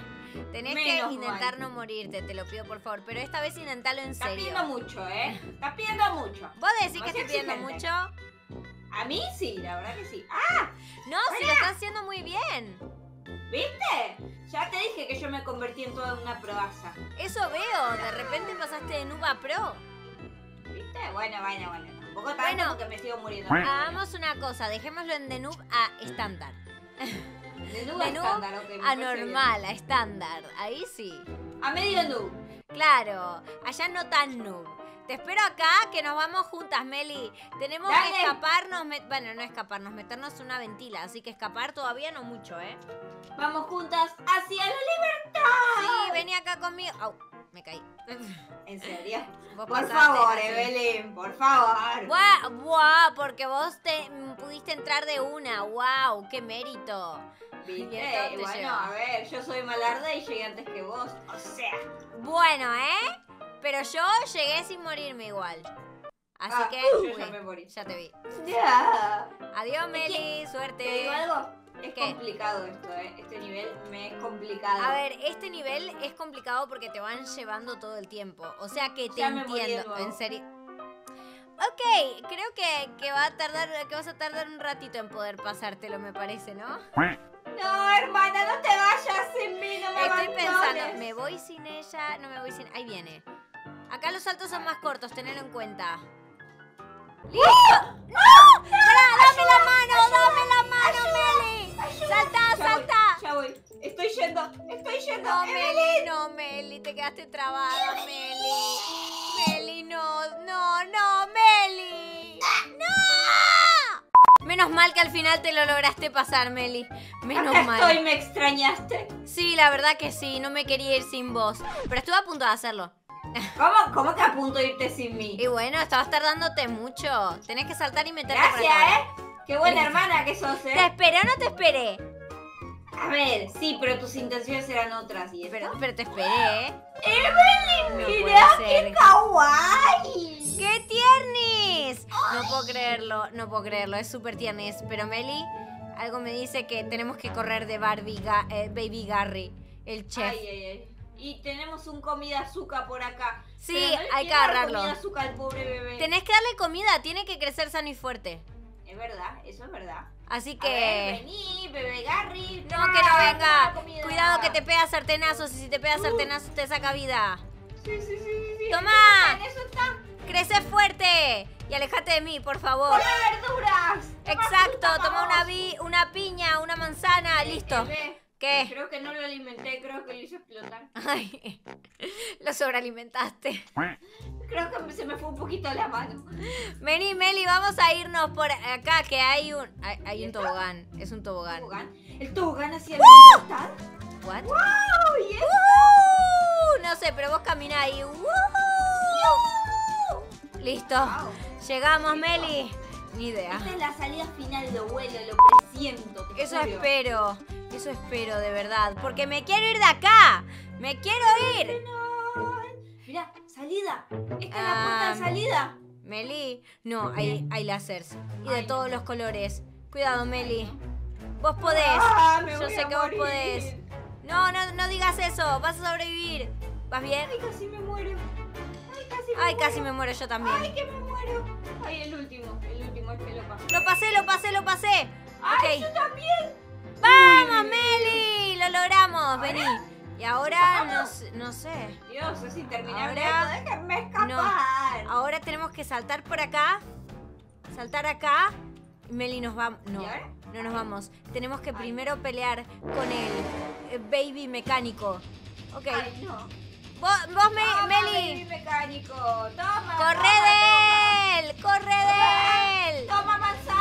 Speaker 1: Tenés
Speaker 3: Menos
Speaker 1: que intentar
Speaker 3: mal.
Speaker 1: no morirte, te lo pido por favor. Pero esta vez intentalo en
Speaker 3: Estás
Speaker 1: serio.
Speaker 3: pidiendo mucho, ¿eh? Estás pidiendo mucho.
Speaker 1: ¿Vos decís que estoy pidiendo mucho?
Speaker 3: A mí sí, la verdad que sí. ¡Ah!
Speaker 1: No, si lo estás haciendo muy bien.
Speaker 3: ¿Viste? Ya te dije que yo me convertí en toda una proaza.
Speaker 1: Eso veo, de repente pasaste de noob a pro.
Speaker 3: ¿Viste? Bueno, bueno, bueno. Tampoco tanto
Speaker 1: Bueno.
Speaker 3: porque me sigo muriendo.
Speaker 1: Hagamos una cosa, dejémoslo en de noob a estándar.
Speaker 3: De noob a estándar, ok. me
Speaker 1: A normal, a estándar. Ahí sí.
Speaker 3: A medio noob.
Speaker 1: Claro, allá no tan noob. Te espero acá que nos vamos juntas, Meli. Tenemos que escaparnos, bueno, no escaparnos, meternos una ventila, así que escapar todavía no mucho, ¿eh?
Speaker 3: Vamos juntas hacia la libertad.
Speaker 1: Sí, vení acá conmigo. Au, me caí. [LAUGHS]
Speaker 3: ¿En serio? Por favor. Evelyn, por favor.
Speaker 1: Buah, buah, porque vos te pudiste entrar de una. Wow, qué mérito.
Speaker 3: ¿Viste? Bueno,
Speaker 1: lleva.
Speaker 3: a ver, yo soy malarda y llegué antes que vos. O sea.
Speaker 1: Bueno, ¿eh? Pero yo llegué sin morirme igual. Así
Speaker 3: ah,
Speaker 1: que
Speaker 3: yo ya me morí.
Speaker 1: ya te vi.
Speaker 3: Ya.
Speaker 1: Adiós, Meli, suerte.
Speaker 3: ¿Te digo algo? Es
Speaker 1: ¿Qué?
Speaker 3: complicado esto, ¿eh? Este nivel me es complicado.
Speaker 1: A ver, este nivel es complicado porque te van llevando todo el tiempo. O sea que te
Speaker 3: Ya
Speaker 1: entiendo. En serio. Ok, creo que, que va a tardar, que vas a tardar un ratito en poder pasártelo, me parece, ¿no?
Speaker 3: No, hermana, no te vayas sin mí, no me
Speaker 1: Estoy
Speaker 3: abandones.
Speaker 1: pensando, ¿me voy sin ella? No me voy sin. Ahí viene. Acá los saltos son más cortos, tenelo en cuenta. ¡Listo! ¡No! ¡Pará, dame la mano! ¡Dame la mano, Meli!
Speaker 3: Ayuda.
Speaker 1: ¡Salta,
Speaker 3: Ya
Speaker 1: salta!
Speaker 3: Voy, ya voy. Estoy yendo, estoy yendo.
Speaker 1: No. Meli, no, Meli, te quedaste trabada, Meli. Meli, no, no, no, Meli. ¡No! Menos mal que al final te lo lograste pasar, Meli. Menos
Speaker 3: Acá
Speaker 1: mal.
Speaker 3: estoy, me extrañaste.
Speaker 1: Sí, la verdad que sí, no me quería ir sin vos. Pero estuve a punto de hacerlo.
Speaker 3: ¿Cómo, ¿Cómo que a punto de irte sin mí?
Speaker 1: Y bueno, estabas tardándote mucho. Tenés que saltar y meterte
Speaker 3: Gracias. ¿eh? Qué buena hermana que sos,
Speaker 1: ¿Te
Speaker 3: ¿eh?
Speaker 1: esperé o no te esperé?
Speaker 3: A ver, sí, pero tus intenciones eran otras. ¿Y?
Speaker 1: Pero, pero te esperé, ¿eh?
Speaker 3: Evelyn, mira qué kawaii.
Speaker 1: ¡Qué tiernis! No puedo creerlo, no puedo creerlo, es súper tiernis. Pero Meli, algo me dice que tenemos que correr de Barbie eh, Baby Garry, el chef.
Speaker 3: Ay, ay, ay. Y tenemos un comida azúcar por acá.
Speaker 1: Sí,
Speaker 3: no
Speaker 1: hay que agarrarlo.
Speaker 3: comida azúcar al pobre bebé.
Speaker 1: Tenés que darle comida, tiene que crecer sano y fuerte.
Speaker 3: Es verdad, eso es verdad.
Speaker 1: Así
Speaker 3: A ver,
Speaker 1: que...
Speaker 3: vení, bebé Garry.
Speaker 1: No, que no venga. Cuidado que te pega sartenazos y si te pega sartenazos te saca vida.
Speaker 3: Sí, sí, sí, sí, sí.
Speaker 1: Toma.
Speaker 3: Eso está.
Speaker 1: Crece fuerte y alejate de mí, por favor.
Speaker 3: Come verduras. Toma
Speaker 1: Exacto,
Speaker 3: fruta,
Speaker 1: toma una, vi una piña, una manzana, listo. ¿Qué?
Speaker 3: Creo que no lo alimenté, creo que lo hice explotar.
Speaker 1: Ay, [LAUGHS] lo sobrealimentaste.
Speaker 3: Creo que se me fue un poquito la mano.
Speaker 1: Vení, Meli, vamos a irnos por acá, que hay un... Hay, hay un tobogán, es un tobogán.
Speaker 3: ¿Tobogán? ¿El tobogán hacia la libertad?
Speaker 1: ¿What?
Speaker 3: ¡Wow! yes.
Speaker 1: No sé, pero vos camina ahí. Listo.
Speaker 3: Wow.
Speaker 1: Llegamos, Meli. Ni idea.
Speaker 3: Esta es la salida final, lo huelo, lo presiento.
Speaker 1: Eso
Speaker 3: juro.
Speaker 1: espero. Eso espero, de verdad. Porque me quiero ir de acá. Me quiero ir.
Speaker 3: Mira, salida. Esta es la puerta de salida.
Speaker 1: Meli. No, hay, hay láseres. Y de
Speaker 3: Ay,
Speaker 1: todos
Speaker 3: no.
Speaker 1: los colores. Cuidado, Meli. Vos podés.
Speaker 3: Ah, me
Speaker 1: Yo
Speaker 3: voy
Speaker 1: sé
Speaker 3: a
Speaker 1: que vos podés. No, no, no digas eso. Vas a sobrevivir. ¿Vas bien?
Speaker 3: Ay, casi me muero. Ay, casi me
Speaker 1: Ay,
Speaker 3: muero.
Speaker 1: casi me muero yo
Speaker 3: Ay,
Speaker 1: también.
Speaker 3: que me muero. Ay, el último. El último es que lo pasó.
Speaker 1: Lo pasé, lo pasé, lo pasé.
Speaker 3: Ay, yo también.
Speaker 1: ¡Vamos, Meli! Lo logramos. Vení. Y ahora no, sé- no sé.
Speaker 3: Dios, es interminable.
Speaker 1: Ahora-
Speaker 3: esto, Déjenme escapar.
Speaker 1: Ahora tenemos que saltar por acá. Saltar acá. Y Meli nos va. No,
Speaker 3: ¿Y ahora?
Speaker 1: no nos vamos. Tenemos que primero pelear con el eh, baby mecánico. Ok.
Speaker 3: Ay, no.
Speaker 1: Vos, vos me,
Speaker 3: Toma,
Speaker 1: Meli.
Speaker 3: baby mecánico. Toma.
Speaker 1: ¡Corre
Speaker 3: toma,
Speaker 1: de él! ¡Corre de él!
Speaker 3: Toma, Toma manzana.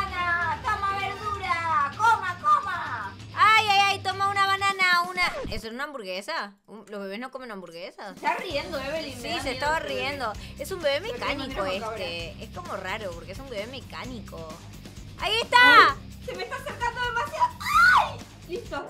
Speaker 1: ¿Eso es una hamburguesa? ¿Los bebés no comen hamburguesas?
Speaker 3: Se está riendo, Evelyn.
Speaker 1: Sí, se estaba riendo. Es un bebé mecánico este. Es como raro porque es un bebé mecánico. ¡Ahí está!
Speaker 3: Se me está acercando demasiado. ¡Ay! Listo.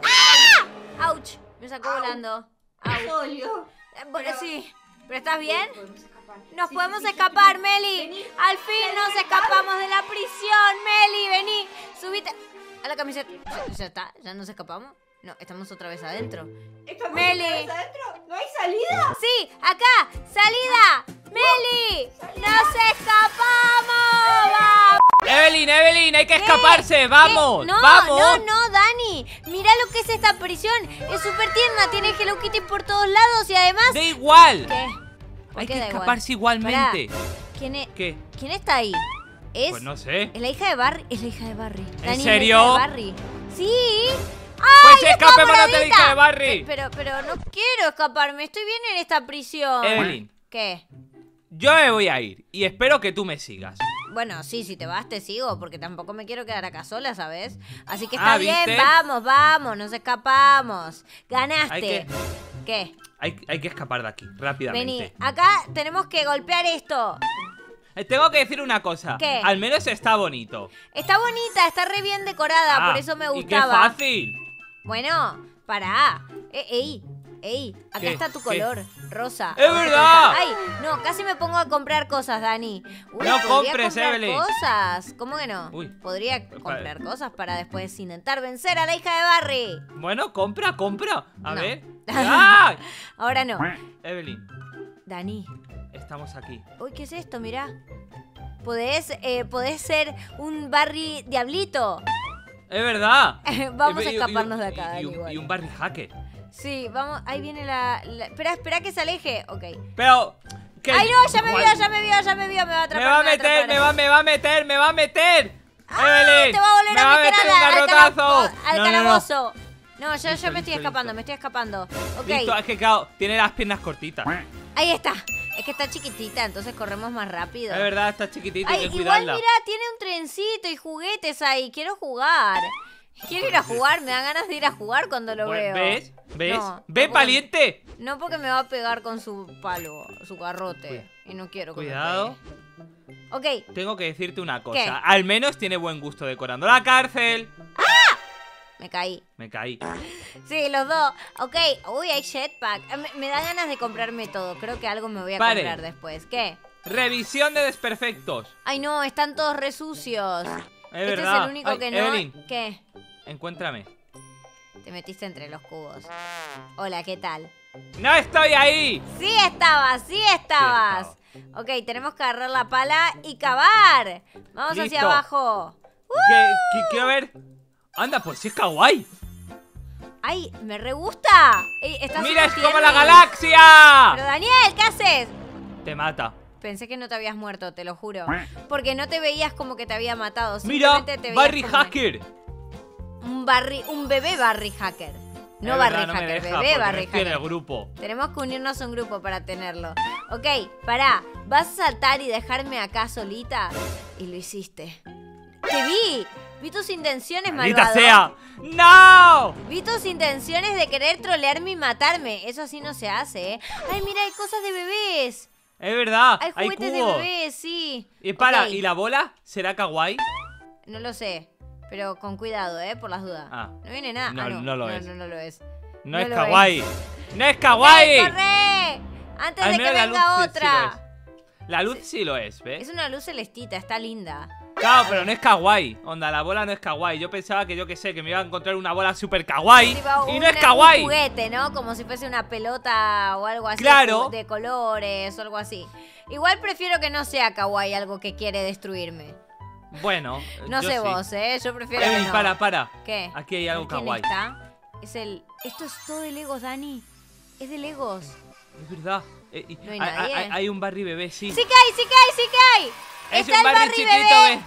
Speaker 1: ¡Auch! Me sacó volando. ¡Au!
Speaker 3: Dolió.
Speaker 1: Eh, Bueno, sí. ¿Pero estás bien?
Speaker 3: Podemos escapar.
Speaker 1: Nos
Speaker 3: Sí,
Speaker 1: podemos
Speaker 3: sí,
Speaker 1: escapar,
Speaker 3: sí.
Speaker 1: Meli.
Speaker 3: Vení.
Speaker 1: Al fin nos escapamos de la prisión, Meli. Vení. Subite a la camiseta. ¿Ya, ya está? ¿Ya nos escapamos? No, estamos otra vez adentro.
Speaker 3: ¿Estamos
Speaker 1: Meli.
Speaker 3: otra vez adentro? ¿No hay salida?
Speaker 1: Sí, acá. ¡Salida! ¡Meli! ¡Nos escapamos! ¡Vamos!
Speaker 2: Evelyn, Evelyn, hay que
Speaker 1: ¿Qué?
Speaker 2: escaparse,
Speaker 1: ¿Qué?
Speaker 2: vamos,
Speaker 1: No,
Speaker 2: vamos.
Speaker 1: no, no, Dani. Mira lo que es esta prisión. Es súper tierna. Tiene Hello Kitty por todos lados y además.
Speaker 2: Da igual.
Speaker 1: ¿Qué? ¿Por
Speaker 2: Hay
Speaker 1: qué
Speaker 2: que
Speaker 1: da igual?
Speaker 2: escaparse igualmente.
Speaker 1: ¿Quién, es,
Speaker 2: ¿Qué?
Speaker 1: ¿Quién está ahí? Es,
Speaker 2: Pues no sé.
Speaker 1: es la hija de Barry. Es la hija de Barry. Dani, es la
Speaker 2: serio?
Speaker 1: hija de Barry. Sí.
Speaker 2: Pues
Speaker 1: ¡Ay,
Speaker 2: la
Speaker 1: moradita!
Speaker 2: hija de Barry.
Speaker 1: Pe- Pero, pero no quiero escaparme. Estoy bien en esta prisión.
Speaker 2: Evelyn.
Speaker 1: ¿Qué?
Speaker 2: Yo me voy a ir y espero que tú me sigas.
Speaker 1: Bueno, sí, si te vas te sigo, porque tampoco me quiero quedar acá sola, ¿sabes? Así que está
Speaker 2: Ah,
Speaker 1: bien,
Speaker 2: ¿viste?
Speaker 1: vamos, vamos, nos escapamos. Ganaste.
Speaker 2: Hay que-
Speaker 1: ¿Qué?
Speaker 2: Hay, hay que escapar de aquí,
Speaker 1: Vení,
Speaker 2: rápidamente.
Speaker 1: acá tenemos que golpear esto.
Speaker 2: Eh, Tengo que decir una cosa.
Speaker 1: ¿Qué?
Speaker 2: Al menos está bonito.
Speaker 1: Está bonita, está re bien decorada,
Speaker 2: Ah,
Speaker 1: por eso me
Speaker 2: Y qué
Speaker 1: gustaba.
Speaker 2: fácil.
Speaker 1: Bueno, pará. Eh, ey, ey, acá
Speaker 2: ¿Qué?
Speaker 1: está tu
Speaker 2: ¿Qué?
Speaker 1: color, rosa.
Speaker 2: ¡Es verdad!
Speaker 1: Ay, no, casi me pongo a comprar cosas, Dani. Uy,
Speaker 2: No compres,
Speaker 1: comprar
Speaker 2: Evelyn.
Speaker 1: cosas. ¿Cómo que no?
Speaker 2: Uy.
Speaker 1: Podría comprar cosas para después intentar vencer a la hija de Barry.
Speaker 2: Bueno, compra, compra. A
Speaker 1: No.
Speaker 2: ver. [LAUGHS] ¡Ay!
Speaker 1: Ahora no.
Speaker 2: Evelyn,
Speaker 1: Dani.
Speaker 2: estamos aquí.
Speaker 1: Uy, ¿qué es esto? Mirá. Podés, eh, podés ser un Barry diablito.
Speaker 2: Es verdad. [LAUGHS]
Speaker 1: Vamos
Speaker 2: Y-
Speaker 1: a escaparnos
Speaker 2: y-
Speaker 1: de acá,
Speaker 2: y- un-
Speaker 1: igual.
Speaker 2: y un Barry Hacker.
Speaker 1: Sí, vamos. Ahí viene la, la- Espera, espera que se aleje. Ok.
Speaker 2: Pero. ¿qué?
Speaker 1: Ay, no, ya me vio, ya me vio, ya me vio. Me va a atrapar.
Speaker 2: Me va a
Speaker 1: me
Speaker 2: meter, me va, me va a meter, me va a meter.
Speaker 1: ¡Ah!
Speaker 2: Evelyn,
Speaker 1: Te va a volver
Speaker 2: me
Speaker 1: a
Speaker 2: va
Speaker 1: meter,
Speaker 2: un
Speaker 1: al, al
Speaker 2: garrotazo.
Speaker 1: calabo- al
Speaker 2: No, no, no.
Speaker 1: calabozo. No, yo,
Speaker 2: Listo,
Speaker 1: yo me estoy escapando,
Speaker 2: listo.
Speaker 1: me estoy escapando. Ok,
Speaker 2: Listo, es que claro, tiene las piernas cortitas.
Speaker 1: ahí está. Que está chiquitita, entonces corremos más rápido.
Speaker 2: Es verdad, está chiquitita, hay
Speaker 1: Ay,
Speaker 2: que
Speaker 1: igual
Speaker 2: cuidarla.
Speaker 1: mira, tiene un trencito y juguetes ahí. Quiero jugar. Quiero ir a jugar, me dan ganas de ir a jugar cuando lo veo.
Speaker 2: ¿Ves? ¿Ves?
Speaker 1: No,
Speaker 2: ¿Ves,
Speaker 1: no,
Speaker 2: valiente?
Speaker 1: No porque me va a pegar con su palo, su garrote. Y no quiero que me
Speaker 2: Cuidado.
Speaker 1: pegue. Ok,
Speaker 2: Tengo que decirte una cosa.
Speaker 1: ¿Qué?
Speaker 2: Al menos tiene buen gusto decorando la cárcel.
Speaker 1: Me caí.
Speaker 2: Me caí.
Speaker 1: Sí, los dos. Ok, uy, hay jetpack. Eh, Me, me da ganas de comprarme todo. Creo que algo me voy a
Speaker 2: Pare.
Speaker 1: comprar después. ¿Qué?
Speaker 2: Revisión de desperfectos.
Speaker 1: Ay, no, están todos re sucios.
Speaker 2: Es
Speaker 1: este
Speaker 2: verdad.
Speaker 1: es el único
Speaker 2: Ay,
Speaker 1: que no.
Speaker 2: Evelyn,
Speaker 1: ¿Qué?
Speaker 2: encuéntrame.
Speaker 1: Te metiste entre los cubos. Hola, ¿qué tal?
Speaker 2: ¡No estoy ahí!
Speaker 1: Sí estabas, sí estabas. Ok, tenemos que agarrar la pala y cavar. Vamos hacia abajo.
Speaker 2: ¿Qué, qué- quiero ver. Anda, pues sí es kawaii.
Speaker 1: Ay, me re gusta. Ey, estás
Speaker 2: ¡Mira, es como la galaxia!
Speaker 1: Pero Daniel, ¿qué haces?
Speaker 2: Te mata.
Speaker 1: Pensé que no te habías muerto, te lo juro. Porque no te veías como que te había matado.
Speaker 2: Mira,
Speaker 1: te
Speaker 2: Barry
Speaker 1: como
Speaker 2: Hacker.
Speaker 1: Un, Barry, un bebé Barry Hacker. No Barry
Speaker 2: no
Speaker 1: Hacker, bebé
Speaker 2: no
Speaker 1: Barry Hacker.
Speaker 2: el grupo.
Speaker 1: Tenemos que unirnos a un grupo para tenerlo. Ok, pará. ¿Vas a saltar y dejarme acá solita? Y lo hiciste. ¡Te vi! Vi tus intenciones,
Speaker 2: ¡Maldita
Speaker 1: malvado.
Speaker 2: sea! ¡No!
Speaker 1: Vi tus intenciones de querer trolearme y matarme. Eso así no se hace, ¿eh? Ay, mira, hay cosas de bebés.
Speaker 2: Es verdad,
Speaker 1: Hay
Speaker 2: hay,
Speaker 1: juguetes de bebés, sí.
Speaker 2: Y para, ¿y la bola? ¿Será kawaii?
Speaker 1: No lo sé. Pero con cuidado, ¿eh? Por las dudas.
Speaker 2: Ah.
Speaker 1: No viene nada.
Speaker 2: No,
Speaker 1: ah, no.
Speaker 2: no lo
Speaker 1: no,
Speaker 2: es.
Speaker 1: No, no lo es.
Speaker 2: No,
Speaker 1: No
Speaker 2: es
Speaker 1: lo
Speaker 2: kawaii. ¡No es kawaii!
Speaker 1: ¡Corre! Antes
Speaker 2: Al
Speaker 1: de que
Speaker 2: la
Speaker 1: venga
Speaker 2: sí- sí
Speaker 1: otra.
Speaker 2: es. La luz sí lo es, ¿ves?
Speaker 1: es una luz celestita, está linda.
Speaker 2: Claro, pero no es kawaii. Onda, la bola no es kawaii. Yo pensaba que yo que sé, que me iba a encontrar una bola super kawaii. Y no es kawaii.
Speaker 1: Un juguete, ¿no? Como si fuese una pelota o algo así.
Speaker 2: Claro.
Speaker 1: De, colores o algo así. Igual prefiero que no sea kawaii algo que quiere destruirme.
Speaker 2: Bueno, [LAUGHS]
Speaker 1: No
Speaker 2: yo
Speaker 1: sé
Speaker 2: sí.
Speaker 1: vos, ¿eh? Yo prefiero que no.
Speaker 2: para, para.
Speaker 1: ¿Qué?
Speaker 2: Aquí hay algo
Speaker 1: ¿Quién
Speaker 2: kawaii.
Speaker 1: está? Es el... Esto es todo de Legos, Dani. Es de Legos.
Speaker 2: Es verdad. Eh,
Speaker 1: No hay
Speaker 2: hay,
Speaker 1: nadie.
Speaker 2: hay- un Barry bebé, sí.
Speaker 1: ¡Sí que hay, sí que hay, sí que
Speaker 2: es
Speaker 1: Está
Speaker 2: un
Speaker 1: el
Speaker 2: Barry
Speaker 1: Barry
Speaker 2: chiquito,
Speaker 1: bebé.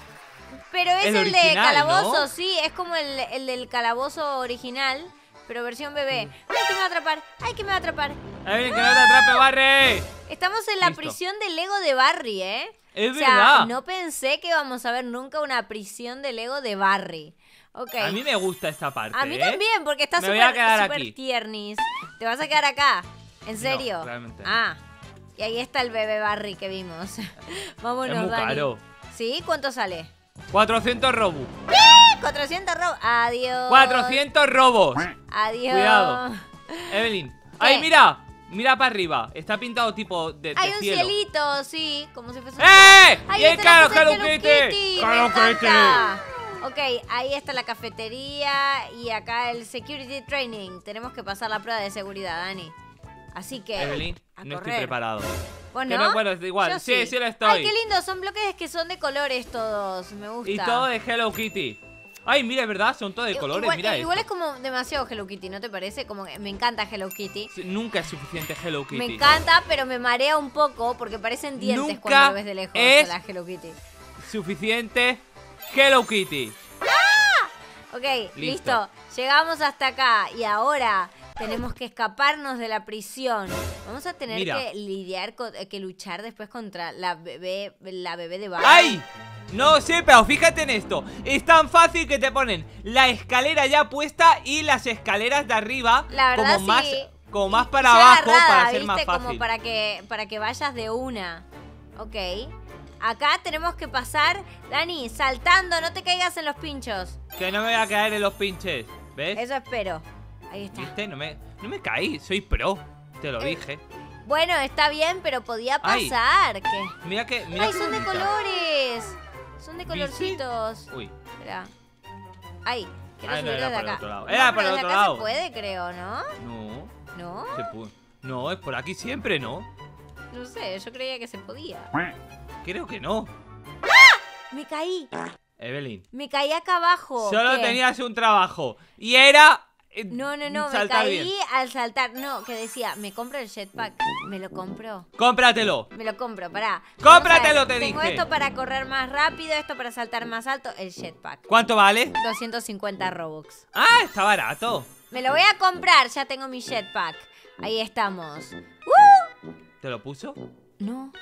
Speaker 1: Pero es
Speaker 2: El
Speaker 1: de calabozo,
Speaker 2: ¿no?
Speaker 1: sí. Es como el, el del calabozo original, pero versión bebé.
Speaker 2: Mm.
Speaker 1: ¡Ay, que me va a atrapar! ¡Ay, que me va a atrapar!
Speaker 2: Evelyn, que no te atrape, Barry.
Speaker 1: Estamos en la
Speaker 2: Listo.
Speaker 1: prisión de Lego de Barry, ¿eh?
Speaker 2: Es
Speaker 1: o sea,
Speaker 2: verdad.
Speaker 1: no pensé que íbamos a ver nunca una prisión de Lego de Barry. Ok.
Speaker 2: A mí me gusta esta parte.
Speaker 1: A mí
Speaker 2: ¿eh?
Speaker 1: también, porque está súper tiernis. ¿Te vas a quedar acá? ¿En serio?
Speaker 2: realmente.
Speaker 1: Ah, y ahí está el bebé Barry que vimos. [LAUGHS] Vámonos,
Speaker 2: Es muy
Speaker 1: Dani.
Speaker 2: caro.
Speaker 1: ¿Sí? ¿Cuánto sale?
Speaker 2: 400 robos.
Speaker 1: 400 robos. Adiós.
Speaker 2: 400 robos.
Speaker 1: Adiós.
Speaker 2: Cuidado. Evelyn. ¡Ay, mira! Mira para arriba. Está pintado tipo de, de
Speaker 1: Hay un
Speaker 2: cielo.
Speaker 1: cielito, sí, como si fuese un
Speaker 2: ¡Eh!
Speaker 1: Ahí
Speaker 2: ¡Y el caro Hello Kitty! ¡Hello Kitty!
Speaker 1: Ok, ahí está la cafetería y acá el security training. Tenemos que pasar la prueba de seguridad, Dani. Así que
Speaker 2: Evelyn,
Speaker 1: a
Speaker 2: no estoy preparado.
Speaker 1: ¿Vos no?
Speaker 2: no, bueno, igual.
Speaker 1: Yo
Speaker 2: Sí, sí lo estoy.
Speaker 1: Ay, qué lindo, son bloques que son de colores todos. Me gusta.
Speaker 2: Y todo de Hello Kitty. Ay, mira, es verdad, son todos de colores.
Speaker 1: Igual,
Speaker 2: mira
Speaker 1: igual es como demasiado Hello Kitty, ¿no te parece? Como que me encanta Hello Kitty.
Speaker 2: Sí, Nunca es suficiente Hello Kitty.
Speaker 1: Me encanta, pero me marea un poco porque parecen dientes
Speaker 2: Nunca
Speaker 1: cuando lo ves de lejos
Speaker 2: es-
Speaker 1: a la Hello Kitty.
Speaker 2: Suficiente Hello Kitty.
Speaker 1: Ok, listo.
Speaker 2: Listo.
Speaker 1: Llegamos hasta acá y ahora tenemos que escaparnos de la prisión. Vamos a tener
Speaker 2: Mira.
Speaker 1: que lidiar, con- eh, que luchar después contra la bebé, la bebé de Barry.
Speaker 2: ¡Ay! No sé, pero fíjate en esto. Es tan fácil que te ponen la escalera ya puesta y las escaleras de arriba
Speaker 1: La verdad
Speaker 2: como más,
Speaker 1: sí.
Speaker 2: como más para
Speaker 1: Ya
Speaker 2: abajo para ser
Speaker 1: ¿viste?
Speaker 2: más fácil.
Speaker 1: Como para que, para que vayas de una. Ok. Acá tenemos que pasar, Dani, saltando, no te caigas en los pinchos.
Speaker 2: Que no me voy a caer en los pinches. ¿Ves?
Speaker 1: Eso espero. Ahí está.
Speaker 2: ¿Viste? No me, no me caí, soy pro. Te lo
Speaker 1: Eh,
Speaker 2: dije.
Speaker 1: Bueno, está bien, pero podía
Speaker 2: Ay.
Speaker 1: pasar.
Speaker 2: Mira que. Mira
Speaker 1: ¡Ay, son de colores! Son de
Speaker 2: ¿Viste?
Speaker 1: colorcitos.
Speaker 2: Uy.
Speaker 1: Espera. Ay, quiero
Speaker 2: Ay, no,
Speaker 1: subir
Speaker 2: era por el
Speaker 1: acá.
Speaker 2: otro lado.
Speaker 1: No,
Speaker 2: Era
Speaker 1: pero
Speaker 2: por el otro
Speaker 1: acá
Speaker 2: lado.
Speaker 1: se puede, creo, ¿no?
Speaker 2: No,
Speaker 1: ¿No?
Speaker 2: se puede. No, es por aquí siempre, ¿no?
Speaker 1: No sé, yo creía que se podía.
Speaker 2: Creo que no.
Speaker 1: Me caí.
Speaker 2: Evelyn.
Speaker 1: Me caí acá abajo.
Speaker 2: Solo
Speaker 1: ¿Qué?
Speaker 2: tenías un trabajo. Y era. Eh,
Speaker 1: No, no, no, me caí
Speaker 2: bien.
Speaker 1: al saltar. No, que decía, me compro el jetpack. Me lo compro.
Speaker 2: Cómpratelo.
Speaker 1: Me lo compro, pará.
Speaker 2: Cómpratelo, te
Speaker 1: Tengo
Speaker 2: dije.
Speaker 1: esto para correr más rápido, esto para saltar más alto, el jetpack.
Speaker 2: ¿Cuánto vale?
Speaker 1: 250 Robux.
Speaker 2: Ah, está barato.
Speaker 1: Me lo voy a comprar, ya tengo mi jetpack. Ahí estamos.
Speaker 2: ¿Te lo puso?
Speaker 1: No,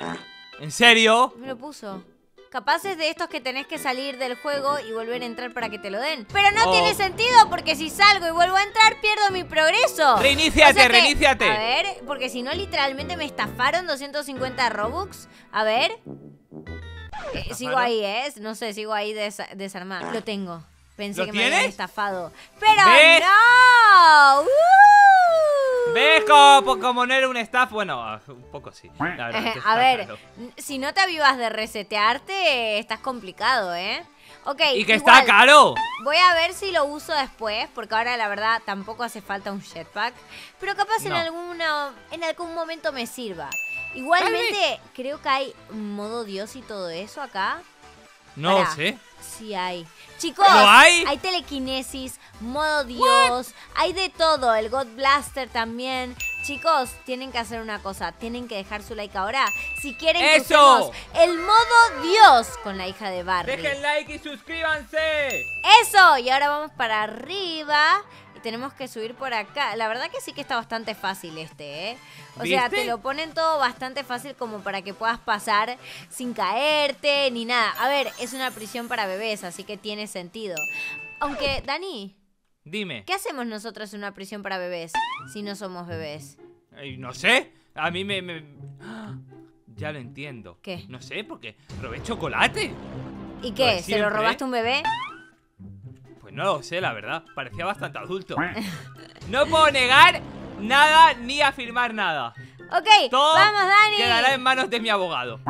Speaker 2: ¿En serio?
Speaker 1: me lo puso. Capaces de estos que tenés que salir del juego y volver a entrar para que te lo den. Pero no
Speaker 2: Oh.
Speaker 1: tiene sentido porque si salgo y vuelvo a entrar pierdo mi progreso.
Speaker 2: Reiníciate,
Speaker 1: O sea que-
Speaker 2: reiníciate.
Speaker 1: A ver, porque si no literalmente me estafaron 250 Robux. A ver. Eh, sigo ahí, ¿eh? No sé, sigo ahí desa- desarmada. Lo tengo. Pensé
Speaker 2: ¿Lo
Speaker 1: que me habían estafado. ¡Pero
Speaker 2: ¿Ves?
Speaker 1: no! ¡Uh!
Speaker 2: ¿Ves como, como no era un staff? Bueno, un poco sí. La verdad
Speaker 1: Eh, a ver,
Speaker 2: claro.
Speaker 1: si no te avivas de resetearte, estás complicado, ¿eh? Ok.
Speaker 2: Y que
Speaker 1: igual,
Speaker 2: está caro.
Speaker 1: Voy a ver si lo uso después, porque ahora la verdad tampoco hace falta un jetpack. Pero capaz en, alguna, en algún momento me sirva. Igualmente, creo que hay modo Dios y todo eso acá.
Speaker 2: No
Speaker 1: Pará.
Speaker 2: sé.
Speaker 1: Sí hay. Chicos,
Speaker 2: ¿Lo hay?
Speaker 1: telequinesis, modo Dios, hay de todo, el God Blaster también. Chicos, tienen que hacer una cosa, tienen que dejar su like ahora. Si quieren que
Speaker 2: ¡Eso!
Speaker 1: el modo Dios con la hija de Barry.
Speaker 2: Dejen like y suscríbanse.
Speaker 1: Eso, y ahora vamos para arriba tenemos que subir por acá. La verdad que sí que está bastante fácil este, ¿eh? O sea, te lo ponen todo bastante fácil como para que puedas pasar sin caerte ni nada. A ver, es una prisión para bebés, así que tiene sentido. Aunque, Dani,
Speaker 2: Dime.
Speaker 1: ¿qué hacemos nosotros en una prisión para bebés si no somos bebés?
Speaker 2: Ay, no sé. A mí me, me-. [GASPS] Ya lo entiendo.
Speaker 1: ¿Qué?
Speaker 2: No sé, porque robé chocolate.
Speaker 1: ¿Y qué? ¿Se lo robaste a un bebé?
Speaker 2: Pues no lo sé, la verdad. Parecía bastante adulto. No puedo negar nada ni afirmar nada.
Speaker 1: Ok,
Speaker 2: Todo
Speaker 1: vamos, Dani.
Speaker 2: quedará en manos de mi abogado. [LAUGHS]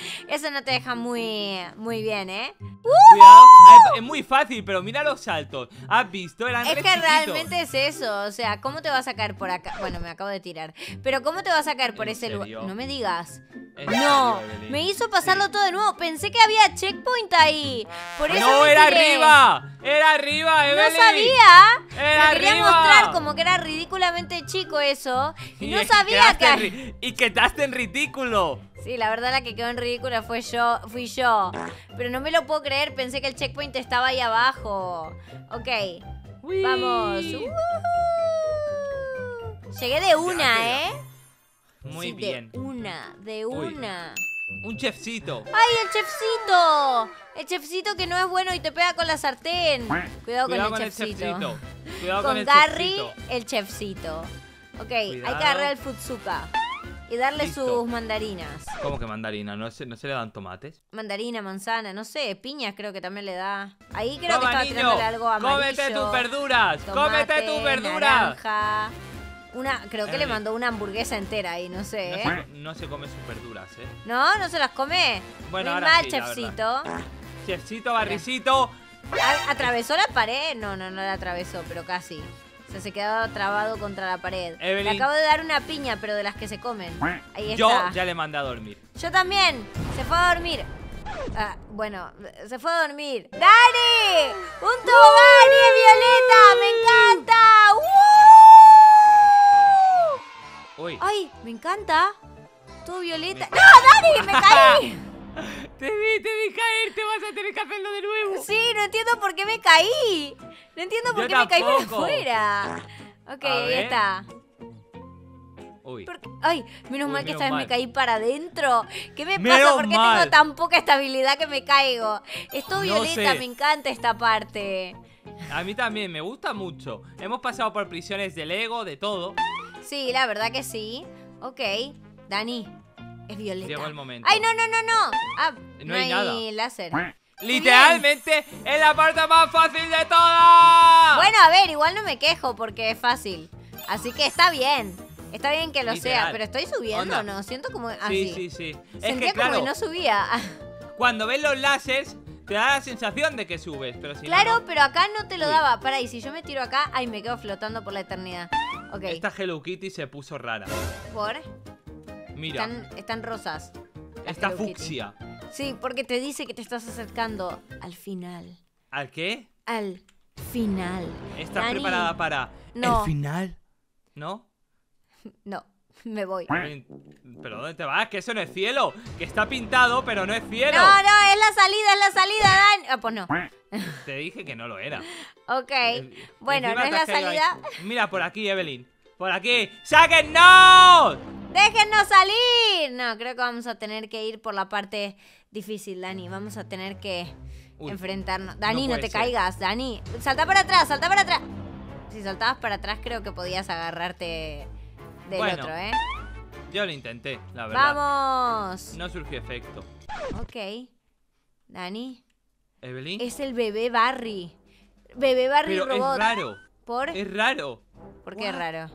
Speaker 2: [LAUGHS]
Speaker 1: Eso no te deja muy, muy bien, ¿eh?
Speaker 2: Cuidado. Ah, Es muy fácil, pero mira los saltos. ¿Has visto? Eran
Speaker 1: Es que
Speaker 2: chiquitos.
Speaker 1: realmente es eso, o sea, ¿cómo te vas a caer por acá? Bueno, me acabo de tirar. Pero ¿cómo te vas a caer por
Speaker 2: ¿En
Speaker 1: ese lugar?
Speaker 2: serio?
Speaker 1: No me digas.
Speaker 2: ¿En
Speaker 1: No,
Speaker 2: serio,
Speaker 1: me hizo pasarlo
Speaker 2: Sí.
Speaker 1: todo de nuevo. Pensé que había checkpoint ahí. Por eso
Speaker 2: ¡No,
Speaker 1: me
Speaker 2: era
Speaker 1: tiré.
Speaker 2: arriba! ¡Era arriba,
Speaker 1: No
Speaker 2: Evelyn!
Speaker 1: sabía.
Speaker 2: ¡Era
Speaker 1: Me quería
Speaker 2: arriba!
Speaker 1: mostrar como que era ridículamente chico eso. [LAUGHS] Y no
Speaker 2: es
Speaker 1: sabía que...
Speaker 2: Y quedaste en ridículo.
Speaker 1: Sí, la verdad la que quedó en ridícula fue yo, fui yo. Pero no me lo puedo creer, pensé que el checkpoint estaba ahí abajo. Ok,
Speaker 2: Uy.
Speaker 1: vamos. Llegué de una. ¿eh?
Speaker 2: Muy
Speaker 1: Sí,
Speaker 2: bien.
Speaker 1: De una, de
Speaker 2: Uy.
Speaker 1: una.
Speaker 2: Un chefcito.
Speaker 1: ¡Ay, el chefcito! El chefcito que no es bueno y te pega con la sartén. Cuidado,
Speaker 2: Cuidado
Speaker 1: con el chefcito.
Speaker 2: chefcito. Cuidado con,
Speaker 1: Con
Speaker 2: el
Speaker 1: Gary,
Speaker 2: chefcito.
Speaker 1: el chefcito. Ok, hay que agarrar el Futsuka. Y darle
Speaker 2: Listo.
Speaker 1: sus mandarinas.
Speaker 2: ¿Cómo que mandarina? ¿No se, ¿No se le dan tomates?
Speaker 1: Mandarina, manzana, no sé, piñas creo que también le da. Ahí creo que estaba
Speaker 2: niño,
Speaker 1: tirándole algo amarillo.
Speaker 2: ¡Cómete tus verduras!
Speaker 1: tomate,
Speaker 2: ¡Cómete tus verduras!
Speaker 1: naranja. Una, creo que le
Speaker 2: Eh.
Speaker 1: mandó una hamburguesa entera ahí, no sé,
Speaker 2: No
Speaker 1: ¿eh?
Speaker 2: se, no se come sus verduras, ¿eh?
Speaker 1: ¿No? ¿No se las come?
Speaker 2: Bueno,
Speaker 1: Muy
Speaker 2: ahora
Speaker 1: mal,
Speaker 2: sí,
Speaker 1: chefcito.
Speaker 2: Chefcito, barricito.
Speaker 1: ¿A- ¿Atravesó la pared? No, no, no la atravesó, pero casi. O sea, se quedó trabado contra la pared. Le acabo de dar una piña, pero de las que se comen. Ahí está.
Speaker 2: Yo ya le mandé a dormir.
Speaker 1: Yo también. Se fue a dormir. Ah, bueno, se fue a dormir. ¡Dani! ¡Un tobogán y violeta! ¡Me encanta! ¡Uh!
Speaker 2: Uy.
Speaker 1: ¡Ay! ¡Me encanta! Todo violeta. ¡No, Dani! ¡Me caí! [LAUGHS] [LAUGHS]
Speaker 2: Te vi, te vi caer, te vas a tener que hacerlo de nuevo.
Speaker 1: Sí, no entiendo por qué me caí. No entiendo por
Speaker 2: Yo
Speaker 1: qué me caí
Speaker 2: tampoco.
Speaker 1: afuera. Ok, ahí está.
Speaker 2: Uy.
Speaker 1: ¿Por? Ay, menos
Speaker 2: Uy,
Speaker 1: mal que
Speaker 2: menos
Speaker 1: esta vez me caí para adentro. ¿Qué me pasa? ¿Por qué
Speaker 2: mal.
Speaker 1: tengo tan poca estabilidad que me caigo? Esto
Speaker 2: No
Speaker 1: violeta,
Speaker 2: sé.
Speaker 1: me encanta esta parte.
Speaker 2: A mí también, me gusta mucho. Hemos pasado por prisiones de Lego, de todo.
Speaker 1: Sí, la verdad que sí. Ok, Dani, es violeta.
Speaker 2: Llegó el momento.
Speaker 1: Ay, no, no, no, no. Ah, no,
Speaker 2: No hay
Speaker 1: hay
Speaker 2: nada.
Speaker 1: láser.
Speaker 2: Literalmente es la parte más fácil de todas.
Speaker 1: Bueno, a ver, igual no me quejo porque es fácil. Así que está bien. Está bien que lo
Speaker 2: Literal.
Speaker 1: sea, pero estoy subiendo,
Speaker 2: Onda.
Speaker 1: ¿no? Siento como así.
Speaker 2: Sí, sí, sí. Es
Speaker 1: Sentía
Speaker 2: que claro,
Speaker 1: como que no subía. [LAUGHS]
Speaker 2: cuando ves los láseres, te da la sensación de que subes, pero si no,
Speaker 1: claro,
Speaker 2: no,
Speaker 1: pero acá no te lo
Speaker 2: Uy.
Speaker 1: daba. Para, y si yo me tiro acá, ay, me quedo flotando por la eternidad. Ok,
Speaker 2: Esta Hello Kitty se puso rara.
Speaker 1: por.
Speaker 2: Mira,
Speaker 1: Están, están rosas. Kitty.
Speaker 2: fucsia.
Speaker 1: Sí, porque te dice que te estás acercando al final.
Speaker 2: ¿Al qué?
Speaker 1: Al final.
Speaker 2: ¿Estás
Speaker 1: Dani,
Speaker 2: preparada para
Speaker 1: No.
Speaker 2: el final? ¿No? [LAUGHS]
Speaker 1: No, me voy.
Speaker 2: ¿Pero dónde te vas? Que eso no es cielo. Que está pintado, pero no es cielo.
Speaker 1: No, no, es la salida, es la salida, Dan. Ah, pues no.
Speaker 2: Te dije que no lo era. [LAUGHS]
Speaker 1: Ok.
Speaker 2: Eh,
Speaker 1: Bueno, no es la
Speaker 2: ahí.
Speaker 1: salida.
Speaker 2: Mira, por aquí, Evelyn. Por aquí. ¡Sáquennos!
Speaker 1: ¡Déjennos salir! No, creo que vamos a tener que ir por la parte difícil, Dani. Vamos a tener que
Speaker 2: Uy,
Speaker 1: enfrentarnos. Dani, no, te
Speaker 2: ser.
Speaker 1: caigas, Dani. Salta para atrás, salta para atrás. Si saltabas para atrás, creo que podías agarrarte del
Speaker 2: Bueno,
Speaker 1: otro, ¿eh?
Speaker 2: Yo lo intenté, la verdad.
Speaker 1: ¡Vamos!
Speaker 2: No surgió efecto.
Speaker 1: Ok. Dani,
Speaker 2: ¿Evelyn?
Speaker 1: es el bebé Barry. Bebé Barry
Speaker 2: Pero
Speaker 1: robot.
Speaker 2: es raro.
Speaker 1: ¿Por?
Speaker 2: Es raro.
Speaker 1: ¿Por qué es raro?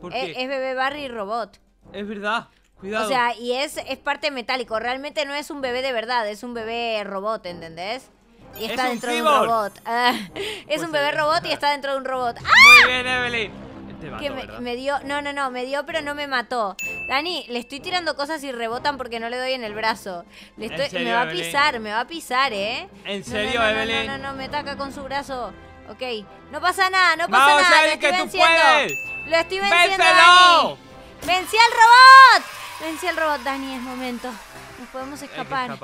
Speaker 2: Porque
Speaker 1: Es, es bebé Barry robot.
Speaker 2: es verdad. Cuidado.
Speaker 1: O sea, y es, es parte metálico. Realmente no es un bebé de verdad, es un bebé robot, ¿entendés? Y
Speaker 2: Es
Speaker 1: está
Speaker 2: un
Speaker 1: dentro de un robot. [LAUGHS] Ah, es
Speaker 2: Pues
Speaker 1: un bebé robot y está dentro de un robot. ¡Ah!
Speaker 2: Muy bien, Evelyn. Te mató,
Speaker 1: Que me, dio. No, no, no, me dio, pero no me mató. Dani, le estoy tirando cosas y rebotan porque no le doy en el brazo. Le
Speaker 2: ¿En
Speaker 1: estoy, me va a pisar, me va a pisar, ¿eh?
Speaker 2: ¿En
Speaker 1: No,
Speaker 2: serio,
Speaker 1: no, no,
Speaker 2: Evelyn?
Speaker 1: No, no, no, me ataca con su brazo. Ok, no pasa nada, no pasa
Speaker 2: Vamos,
Speaker 1: nada.
Speaker 2: Evelyn, que tú puedes.
Speaker 1: Lo estoy venciendo,
Speaker 2: ¡Vénselo!
Speaker 1: Dani. ¡Vencí al robot! Vencí al robot, Dani, es momento. Nos podemos
Speaker 2: Hay que
Speaker 1: escapar. Nos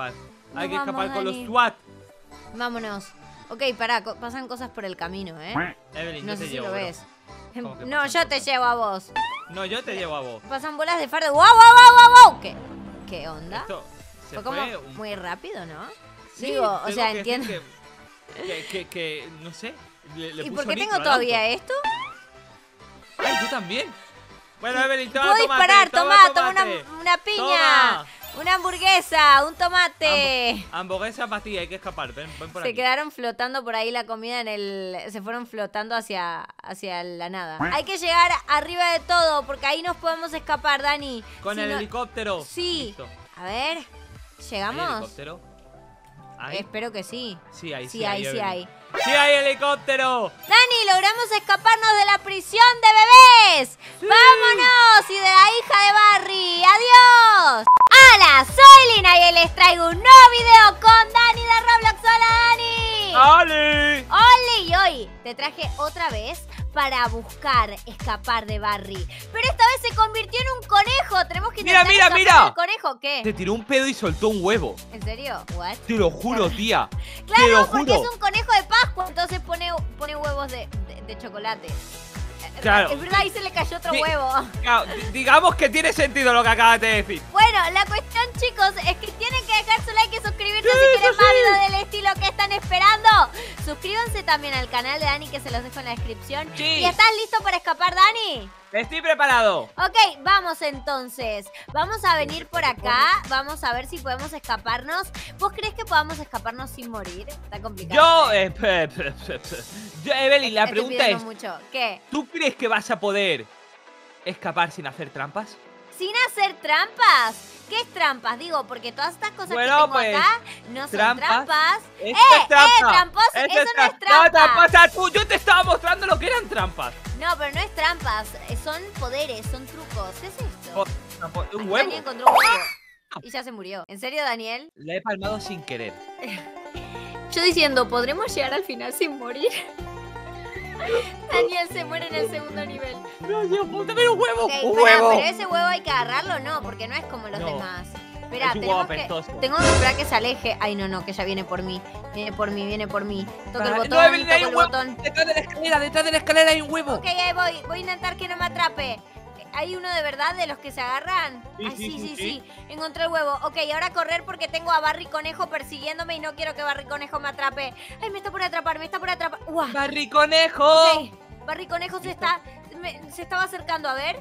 Speaker 2: Hay que escapar con
Speaker 1: Dani.
Speaker 2: los SWAT.
Speaker 1: Vámonos. Ok, pará, co- pasan cosas por el camino, ¿eh?
Speaker 2: Evelyn,
Speaker 1: No
Speaker 2: yo
Speaker 1: sé
Speaker 2: te
Speaker 1: si
Speaker 2: llevo.
Speaker 1: lo
Speaker 2: bro.
Speaker 1: ves.
Speaker 2: ¿Cómo que [LAUGHS]
Speaker 1: No, yo te llevo a vos.
Speaker 2: No, yo te llevo a vos.
Speaker 1: Pasan bolas de fardo. ¡Wow, wow, wow, wow, wow! ¿Qué, ¿Qué onda?
Speaker 2: Esto se
Speaker 1: Fue como
Speaker 2: fue un-
Speaker 1: muy rápido, ¿no?
Speaker 2: Sí,
Speaker 1: Digo, o sea, entiendo.
Speaker 2: Que, que, que, que, no sé. Le, le
Speaker 1: ¿Y
Speaker 2: puso
Speaker 1: por qué tengo todavía
Speaker 2: auto.
Speaker 1: esto?
Speaker 2: Ay, yo también. Bueno, Evelyn, toma
Speaker 1: Puedo
Speaker 2: tomate,
Speaker 1: disparar,
Speaker 2: toma
Speaker 1: toma, toma una, una piña.
Speaker 2: Toma.
Speaker 1: Una hamburguesa, un tomate.
Speaker 2: Hamburguesa para ti, hay que escapar. Ven, ven por
Speaker 1: Se
Speaker 2: aquí.
Speaker 1: quedaron flotando por ahí la comida en el. Se fueron flotando hacia, hacia la nada. Hay que llegar arriba de todo, porque ahí nos podemos escapar, Dani.
Speaker 2: Con
Speaker 1: Si
Speaker 2: el
Speaker 1: no-
Speaker 2: helicóptero.
Speaker 1: Sí.
Speaker 2: Listo.
Speaker 1: A ver.
Speaker 2: ¿Hay
Speaker 1: ¿Llegamos?
Speaker 2: helicóptero? ¿Hay?
Speaker 1: Espero que sí.
Speaker 2: Sí, hay,
Speaker 1: Sí, hay, sí hay.
Speaker 2: ¡Sí hay helicóptero!
Speaker 1: Dani, logramos escaparnos de la prisión de bebés. ¡Vámonos! Y de la hija de Barry. ¡Adiós! ¡Hola! Soy Lina y les traigo un nuevo video con Dani de Roblox. ¡Hola, Dani!
Speaker 2: ¡Ale!
Speaker 1: ¡Hola! Y hoy te traje otra vez para buscar escapar de Barry. Pero esta vez se convirtió en un conejo. Tenemos que
Speaker 2: Mira, mira, mira.
Speaker 1: del conejo. ¿Qué?
Speaker 2: Te tiró un pedo y soltó un huevo.
Speaker 1: ¿En serio? ¿What?
Speaker 2: Te lo juro, tía. [LAUGHS] Te lo
Speaker 1: Claro, porque
Speaker 2: juro.
Speaker 1: es un conejo de Pascua, entonces pone, pone huevos de, de- de chocolate.
Speaker 2: Claro.
Speaker 1: Es verdad, ahí se le cayó otro huevo.
Speaker 2: Claro, di- digamos que tiene sentido lo que acabas de decir.
Speaker 1: Bueno, la cuestión, chicos, es que tienen que dejar su like y suscribirse
Speaker 2: Sí,
Speaker 1: si quieren
Speaker 2: sí,
Speaker 1: más videos del estilo que están esperando. Suscríbanse también al canal de Dani que se los dejo en la descripción.
Speaker 2: Sí.
Speaker 1: ¿Y estás listo para escapar, Dani?
Speaker 2: Estoy preparado.
Speaker 1: Ok, vamos entonces. Vamos a venir por acá. Vamos a ver si podemos escaparnos. ¿Vos crees que podamos escaparnos sin morir? Está complicado.
Speaker 2: Yo, eh, [LAUGHS] pe- pe- pe- pe- yo, Evelyn, la
Speaker 1: Estoy
Speaker 2: pregunta es,
Speaker 1: mucho. ¿Qué?
Speaker 2: ¿tú crees que vas a poder escapar sin hacer trampas?
Speaker 1: ¿Sin hacer trampas? ¿Qué es trampas? Digo, porque todas estas cosas
Speaker 2: Bueno,
Speaker 1: que tengo
Speaker 2: pues,
Speaker 1: acá no son
Speaker 2: trampas.
Speaker 1: trampas.
Speaker 2: ¡Esto
Speaker 1: ¡Eh,
Speaker 2: es trampa!
Speaker 1: eh, tramposo! Eso no es
Speaker 2: tra-
Speaker 1: trampa.
Speaker 2: trampa, o sea, tú- yo te estaba mostrando lo que eran trampas.
Speaker 1: No, pero no es trampas. eh, Son poderes, son trucos. ¿Qué es esto?
Speaker 2: Oh, Un huevo.
Speaker 1: Daniel encontró un huevo. Y ya se murió. ¿En serio, Daniel?
Speaker 2: La he palmado sin querer. [LAUGHS]
Speaker 1: Yo diciendo, ¿podremos llegar al final sin morir? [LAUGHS] Daniel se muere en el segundo nivel.
Speaker 2: No, Dios, pero un huevo.
Speaker 1: Ok,
Speaker 2: un
Speaker 1: pará,
Speaker 2: huevo.
Speaker 1: pero ese huevo hay que agarrarlo, no, porque no es como los
Speaker 2: No.
Speaker 1: demás. Espera, tenemos que, tengo que esperar que se aleje. Ay, no, no, que ya viene por mí. Viene por mí, viene por mí. Toca el botón,
Speaker 2: no,
Speaker 1: toca el botón.
Speaker 2: Detrás de la escalera, detrás de la escalera hay un huevo.
Speaker 1: Ok, ahí voy. Voy a intentar que no me atrape. ¿Hay uno de verdad de los que se agarran?
Speaker 2: Sí,
Speaker 1: Ay,
Speaker 2: sí,
Speaker 1: sí,
Speaker 2: sí.
Speaker 1: Encontré el huevo. Ok, ahora correr porque tengo a Barry Conejo persiguiéndome y no quiero que Barry Conejo me atrape. Ay, me está por atrapar, me está por atrapar. ¡Uah!
Speaker 2: Barry Conejo.
Speaker 1: Barry Conejo se está. me- se estaba acercando, a ver.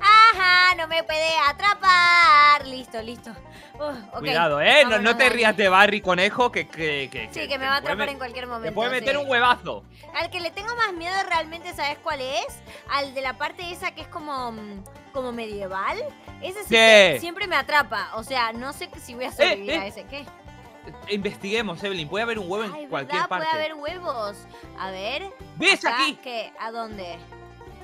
Speaker 1: Ajá, no me puede atrapar. Listo, listo. Uh, ok.
Speaker 2: Cuidado, eh. No, no te
Speaker 1: Dani.
Speaker 2: rías de Barry Conejo que. que, que
Speaker 1: Sí, que me va a atrapar en cualquier
Speaker 2: Te
Speaker 1: momento.
Speaker 2: puede meter
Speaker 1: sí.
Speaker 2: un huevazo.
Speaker 1: Al que le tengo más miedo realmente, ¿sabes cuál es? Al de la parte esa que es como, mm, como medieval. Ese sí que siempre me atrapa. O sea, no sé si voy a sobrevivir
Speaker 2: eh.
Speaker 1: a ese. ¿Qué?
Speaker 2: Investiguemos, Evelyn. Puede haber un huevo en
Speaker 1: Ay,
Speaker 2: cualquier
Speaker 1: ¿verdad?
Speaker 2: parte.
Speaker 1: Puede haber huevos. A ver.
Speaker 2: ¿Ves
Speaker 1: acá,
Speaker 2: aquí?
Speaker 1: ¿Qué? ¿A dónde?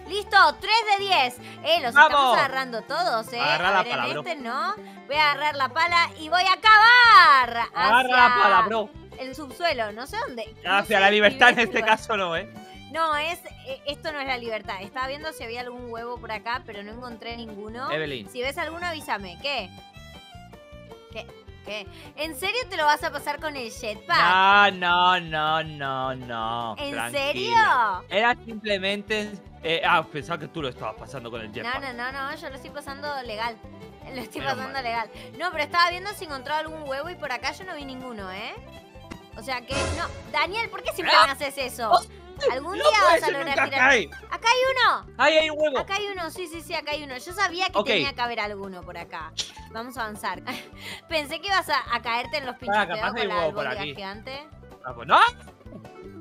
Speaker 1: ¡Listo! ¡3 de 10! Eh, los
Speaker 2: ¡Vamos!
Speaker 1: estamos agarrando todos, eh.
Speaker 2: Agarra
Speaker 1: a
Speaker 2: la
Speaker 1: ver,
Speaker 2: pala,
Speaker 1: en
Speaker 2: bro.
Speaker 1: este no. Voy a agarrar la pala y voy a acabar.
Speaker 2: Agarra la pala, bro.
Speaker 1: El subsuelo, no sé dónde. no
Speaker 2: Hacia
Speaker 1: sé
Speaker 2: la libertad en este caso no, eh.
Speaker 1: No, es eh, esto no es la libertad. Estaba viendo si había algún huevo por acá, pero no encontré ninguno.
Speaker 2: Evelyn.
Speaker 1: Si ves alguno, avísame. ¿Qué? ¿Qué? ¿Qué? ¿En serio te lo vas a pasar con el jetpack?
Speaker 2: No, no, no, no, no.
Speaker 1: ¿En
Speaker 2: tranquila.
Speaker 1: serio?
Speaker 2: Era simplemente. eh, ah, pensaba que tú lo estabas pasando con el
Speaker 1: No,
Speaker 2: jetpack.
Speaker 1: no, no, no, yo lo estoy pasando legal. [LAUGHS] Lo estoy
Speaker 2: Menos
Speaker 1: pasando
Speaker 2: mal.
Speaker 1: legal. No, pero estaba viendo si encontraba algún huevo y por acá yo no vi ninguno, ¿eh? O sea que, no. Daniel, ¿por qué siempre
Speaker 2: Ah.
Speaker 1: me haces eso? Algún
Speaker 2: No
Speaker 1: día vas a lograr tirar.
Speaker 2: cae.
Speaker 1: Acá hay uno.
Speaker 2: Ahí hay un huevo.
Speaker 1: Acá hay uno, sí, sí, sí, acá hay uno. Yo sabía que
Speaker 2: Ok.
Speaker 1: tenía que haber alguno por acá. Vamos a avanzar. [LAUGHS] Pensé que ibas a, a caerte en los pinches
Speaker 2: capaz
Speaker 1: con la albóndiga gigante.
Speaker 2: Ah, pues no.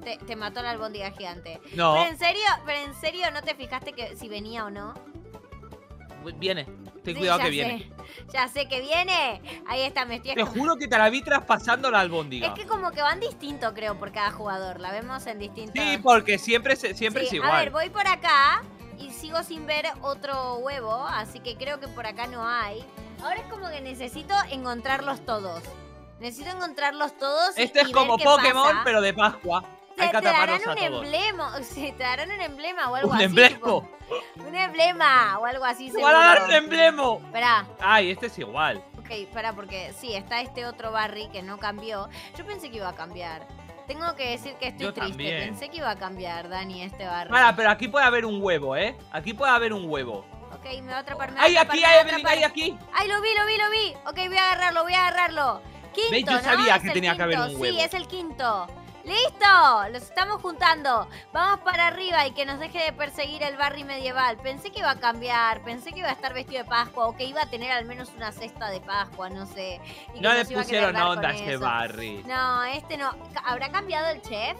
Speaker 1: Te, te mató la albóndiga gigante.
Speaker 2: No.
Speaker 1: Pero en serio, pero en serio, ¿no te fijaste que si venía o no?
Speaker 2: Viene. Ten
Speaker 1: Sí,
Speaker 2: cuidado que viene.
Speaker 1: Ya sé que viene. Ahí está, me estoy
Speaker 2: Te juro que te la vi traspasando la albóndiga.
Speaker 1: Es que como que van distinto, creo, por cada jugador. La vemos en distintos.
Speaker 2: Sí, porque siempre, siempre
Speaker 1: Sí,
Speaker 2: es igual.
Speaker 1: A ver, voy por acá y sigo sin ver otro huevo, así que creo que por acá no hay. Ahora es como que necesito encontrarlos todos. Necesito encontrarlos todos. y-
Speaker 2: Este es como
Speaker 1: ver qué
Speaker 2: Pokémon,
Speaker 1: pasa.
Speaker 2: pero de Pascua.
Speaker 1: Te, te darán un emblema, te darán un emblema o algo
Speaker 2: ¿Un
Speaker 1: así.
Speaker 2: emblema?
Speaker 1: tipo, un emblema o algo así.
Speaker 2: ¡Te van a dar un emblemo!
Speaker 1: Esperá,
Speaker 2: Ay, este es igual.
Speaker 1: ok, espera, porque sí, está este otro Barry que no cambió. Yo pensé que iba a cambiar. Tengo que decir que estoy
Speaker 2: Yo
Speaker 1: triste.
Speaker 2: también.
Speaker 1: Pensé que iba a cambiar, Dani, este Barry.
Speaker 2: Para, pero aquí puede haber un huevo, ¿eh? Aquí puede haber un huevo.
Speaker 1: Ok, me va a atrapar, me va
Speaker 2: ¡Ay,
Speaker 1: atrapar,
Speaker 2: aquí, hay Evelyn! ¡Ay, aquí!
Speaker 1: ¡Ay, lo vi, lo vi, lo vi! Ok, voy a agarrarlo, voy a agarrarlo. Quinto.
Speaker 2: Yo
Speaker 1: ¿no?
Speaker 2: sabía
Speaker 1: Es
Speaker 2: que tenía que haber
Speaker 1: quinto,
Speaker 2: un huevo.
Speaker 1: Sí, es el quinto. ¡Listo! Los estamos juntando. Vamos para arriba y que nos deje de perseguir el Barry medieval. Pensé que iba a cambiar, pensé que iba a estar vestido de Pascua o que iba a tener al menos una cesta de Pascua, no sé. y
Speaker 2: No le pusieron onda a este. Barry.
Speaker 1: No, este no. ¿Habrá cambiado el chef?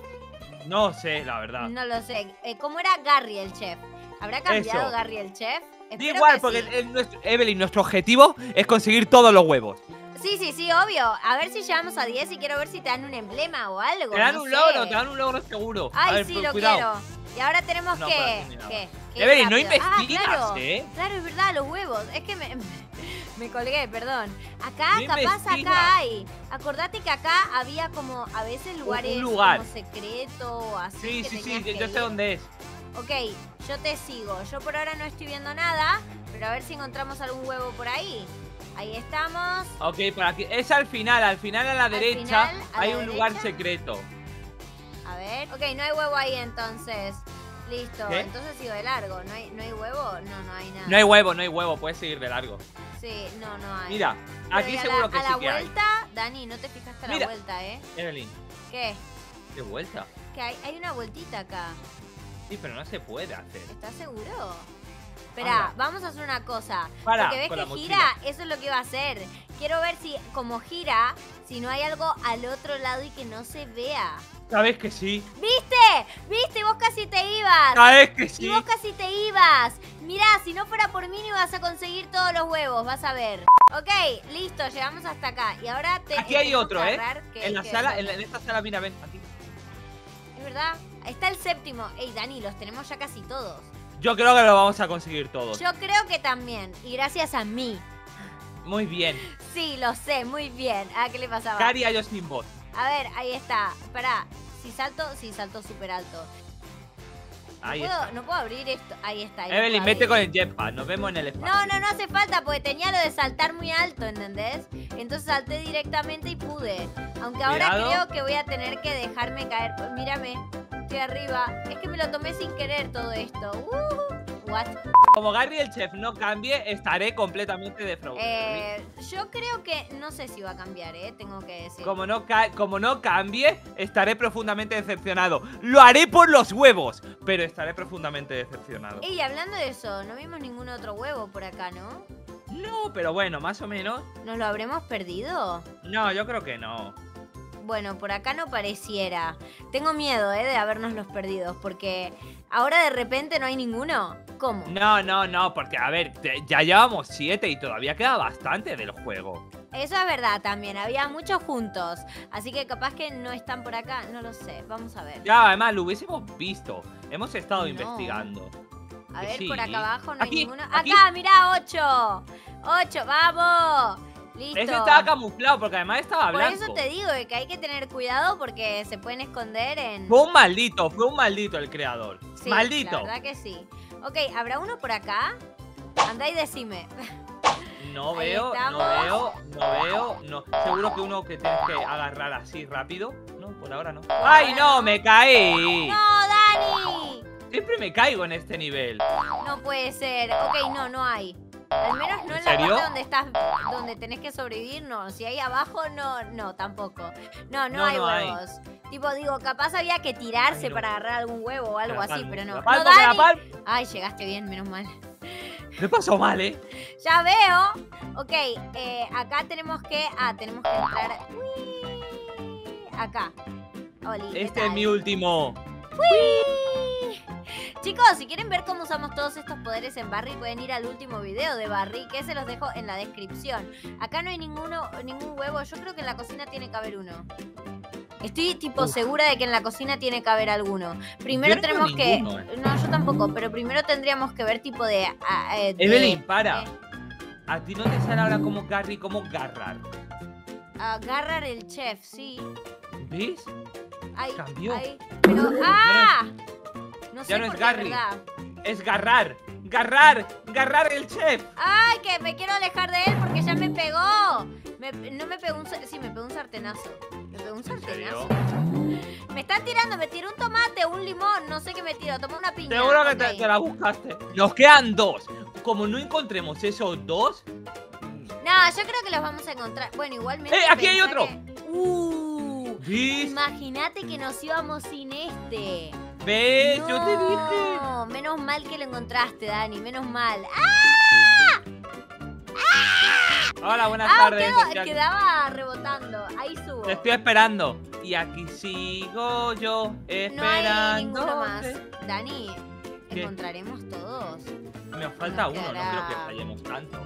Speaker 2: No sé, la verdad.
Speaker 1: No lo sé. Eh, ¿Cómo era Gary el chef? ¿Habrá cambiado
Speaker 2: Eso.
Speaker 1: Gary el chef? Espero
Speaker 2: igual,
Speaker 1: que
Speaker 2: porque
Speaker 1: sí.
Speaker 2: el- nuestro- Evelyn, nuestro objetivo es conseguir todos los huevos.
Speaker 1: Sí, sí, sí, obvio. A ver si llegamos a 10 y quiero ver si te dan un emblema o algo.
Speaker 2: Te dan
Speaker 1: no
Speaker 2: un
Speaker 1: sé.
Speaker 2: logro, te dan un logro seguro.
Speaker 1: Ay,
Speaker 2: ver,
Speaker 1: sí, lo
Speaker 2: cuidado.
Speaker 1: quiero. Y ahora tenemos
Speaker 2: No,
Speaker 1: que... ¿Qué? ¿Qué
Speaker 2: Evelyn, no?
Speaker 1: Ah,
Speaker 2: investigas,
Speaker 1: claro.
Speaker 2: ¿eh?
Speaker 1: Claro, es verdad, los huevos. Es que me, [LAUGHS] me colgué, perdón. Acá,
Speaker 2: No
Speaker 1: capaz,
Speaker 2: investigas.
Speaker 1: acá hay. Acordate que acá había como a veces lugares
Speaker 2: lugar.
Speaker 1: como secreto, así
Speaker 2: Sí,
Speaker 1: que
Speaker 2: sí, sí, que yo sé dónde es.
Speaker 1: Ok, yo te sigo. Yo por ahora no estoy viendo nada, pero a ver si encontramos algún huevo por ahí. Ahí estamos.
Speaker 2: Ok, por aquí. Es al final, al final a la derecha
Speaker 1: final, a
Speaker 2: hay
Speaker 1: la
Speaker 2: un lugar secreto.
Speaker 1: A ver. Ok, no hay huevo ahí entonces. Listo.
Speaker 2: ¿Qué?
Speaker 1: Entonces sigo de largo. ¿No hay, ¿No hay huevo? No, no hay nada.
Speaker 2: No hay huevo, no hay huevo, puedes seguir de largo.
Speaker 1: Sí, no, no hay.
Speaker 2: Mira,
Speaker 1: Pero
Speaker 2: aquí
Speaker 1: a
Speaker 2: seguro
Speaker 1: la,
Speaker 2: que
Speaker 1: a
Speaker 2: sí
Speaker 1: la
Speaker 2: que hay.
Speaker 1: vuelta, Dani, no te fijaste a la vuelta, ¿eh?
Speaker 2: Evelyn,
Speaker 1: ¿Qué?
Speaker 2: ¿qué vuelta?
Speaker 1: Que hay, hay una vueltita acá.
Speaker 2: Sí, pero no se puede hacer.
Speaker 1: ¿Estás seguro? Espera, vamos a hacer una cosa.
Speaker 2: Para,
Speaker 1: Porque ves que gira, eso es lo que va a hacer. Quiero ver si, como gira, si no hay algo al otro lado y que no se vea.
Speaker 2: ¿Sabes que sí?
Speaker 1: ¿Viste? ¿Viste? Vos casi te ibas.
Speaker 2: ¿Sabes que
Speaker 1: Y
Speaker 2: sí?
Speaker 1: vos casi te ibas. Mirá, si no fuera por mí, no ibas a conseguir todos los huevos, vas a ver. Ok, listo, llegamos hasta acá. Y ahora te.
Speaker 2: Aquí hay otro, ¿eh?
Speaker 1: que-
Speaker 2: En la
Speaker 1: que-
Speaker 2: sala, en, la- en esta sala, mira, ven, aquí.
Speaker 1: Es verdad. Está el séptimo. Ey, Dani, los tenemos ya casi todos.
Speaker 2: Yo creo que lo vamos a conseguir todos.
Speaker 1: Yo creo que también. Y gracias a mí.
Speaker 2: Muy bien.
Speaker 1: Sí, lo sé, muy bien. Ah, ¿qué le pasaba?
Speaker 2: Cari a yo sin voz.
Speaker 1: A ver, ahí está. Pará. Si salto, sí, salto súper alto. No
Speaker 2: Ahí
Speaker 1: puedo,
Speaker 2: está.
Speaker 1: no puedo abrir esto. Ahí está. ahí
Speaker 2: Evelyn, vete con el jetpack. Nos vemos en el espacio.
Speaker 1: No, no, no hace falta porque tenía lo de saltar muy alto, ¿entendés? Entonces salté directamente y pude. Aunque ahora creo que voy a tener que dejarme caer. Mírame, arriba. Es que me lo tomé sin querer todo esto. Uh, what?
Speaker 2: Como Gary el chef no cambie, estaré completamente defraudado.
Speaker 1: Eh, yo creo que no sé si va a cambiar, ¿eh? Tengo que decir.
Speaker 2: Como no, como no cambie, estaré profundamente decepcionado. Lo haré por los huevos, pero estaré profundamente decepcionado.
Speaker 1: Y hablando de eso, no vimos ningún otro huevo por acá, ¿no?
Speaker 2: No, pero bueno, más o menos.
Speaker 1: ¿Nos lo habremos perdido?
Speaker 2: No, yo creo que no.
Speaker 1: Bueno, por acá no pareciera. Tengo miedo, ¿eh? De habernos los perdidos, porque ahora de repente no hay ninguno. ¿Cómo?
Speaker 2: No, no, no, porque a ver, te- ya llevamos siete y todavía queda bastante del juego.
Speaker 1: Eso es verdad también, había muchos juntos. Así que capaz que no están por acá, no lo sé. Vamos a ver.
Speaker 2: Ya, además, lo hubiésemos visto. Hemos estado
Speaker 1: No.
Speaker 2: investigando.
Speaker 1: A ver,
Speaker 2: sí.
Speaker 1: por acá abajo no hay ninguno.
Speaker 2: aquí.
Speaker 1: Acá, mirá, ocho. Ocho, vamos. Listo.
Speaker 2: Ese estaba camuflado porque además estaba
Speaker 1: por
Speaker 2: blanco.
Speaker 1: eso te digo que hay que tener cuidado porque se pueden esconder en...
Speaker 2: Fue un maldito, fue un maldito el creador.
Speaker 1: Sí,
Speaker 2: maldito.
Speaker 1: La verdad que sí. Ok, ¿habrá uno por acá? Andá y decime.
Speaker 2: No veo, no veo, no veo, no. Seguro que uno que tienes que agarrar así rápido. No, por ahora no. ¡Ay, no! ¡Me caí!
Speaker 1: ¡No, Dani!
Speaker 2: Siempre me caigo en este nivel.
Speaker 1: No puede ser. Ok, no, no hay. Al menos no en,
Speaker 2: ¿En
Speaker 1: la
Speaker 2: serio?
Speaker 1: parte donde estás, donde tenés que sobrevivir, no. Si hay abajo, no, no, tampoco. No, no,
Speaker 2: No,
Speaker 1: hay
Speaker 2: no hay.
Speaker 1: huevos. Tipo, digo, capaz había que tirarse
Speaker 2: Ay,
Speaker 1: para agarrar algún huevo o algo así, pero no.
Speaker 2: palmo,
Speaker 1: Dani. Ay, llegaste bien, menos mal.
Speaker 2: Me pasó mal, ¿eh?
Speaker 1: Ya veo. Ok, eh, acá tenemos que. Ah, tenemos que entrar. Uy, acá. Oli, ¿qué
Speaker 2: Este es mi último.
Speaker 1: Chicos, si quieren ver cómo usamos todos estos poderes en Barry, pueden ir al último video de Barry, que se los dejo en la descripción. Acá no hay ninguno, ningún huevo. Yo creo que en la cocina tiene que haber uno. Estoy tipo
Speaker 2: Uf.
Speaker 1: segura de que en la cocina tiene que haber alguno. Primero
Speaker 2: no
Speaker 1: tenemos que.
Speaker 2: eh.
Speaker 1: No, yo tampoco, pero primero tendríamos que ver tipo de. eh, de-
Speaker 2: Evelyn, para.
Speaker 1: eh,
Speaker 2: A ti no te sale ahora como Gary, como Garrar.
Speaker 1: agarrar el chef, sí.
Speaker 2: ¿Ves?
Speaker 1: Ay,
Speaker 2: Cambió.
Speaker 1: pero. ¡Ah! No sé
Speaker 2: ya no es Garry. Es Garrar. Garrar. Garrar el chef.
Speaker 1: ¡Ay, que me quiero alejar de él porque ya me pegó! Me- no me pegó un... Sí, me pegó un sartenazo. Me pegó un sartenazo. Me están tirando, me tiró un tomate, un limón, no sé qué me tiró. Tomó una piña.
Speaker 2: Seguro que te, te la buscaste. Nos quedan dos. Como no encontremos esos dos,
Speaker 1: No, yo creo que los vamos a encontrar. Bueno, igualmente...
Speaker 2: ¡Eh, aquí hay otro!
Speaker 1: que- ¡Uh! Imagínate que nos íbamos sin este.
Speaker 2: ¿Ves? Yo te dije.
Speaker 1: No, menos mal que lo encontraste, Dani, menos mal. ¡Ah!
Speaker 2: Hola, buenas
Speaker 1: Ah,
Speaker 2: tardes.
Speaker 1: quedó- quedaba rebotando. Ahí subo.
Speaker 2: Te estoy esperando. Y aquí sigo yo
Speaker 1: No
Speaker 2: esperando.
Speaker 1: hay ninguno más. Dani,
Speaker 2: ¿Qué?
Speaker 1: ¿encontraremos todos?
Speaker 2: Me falta
Speaker 1: Nos
Speaker 2: uno, no creo que fallemos tanto.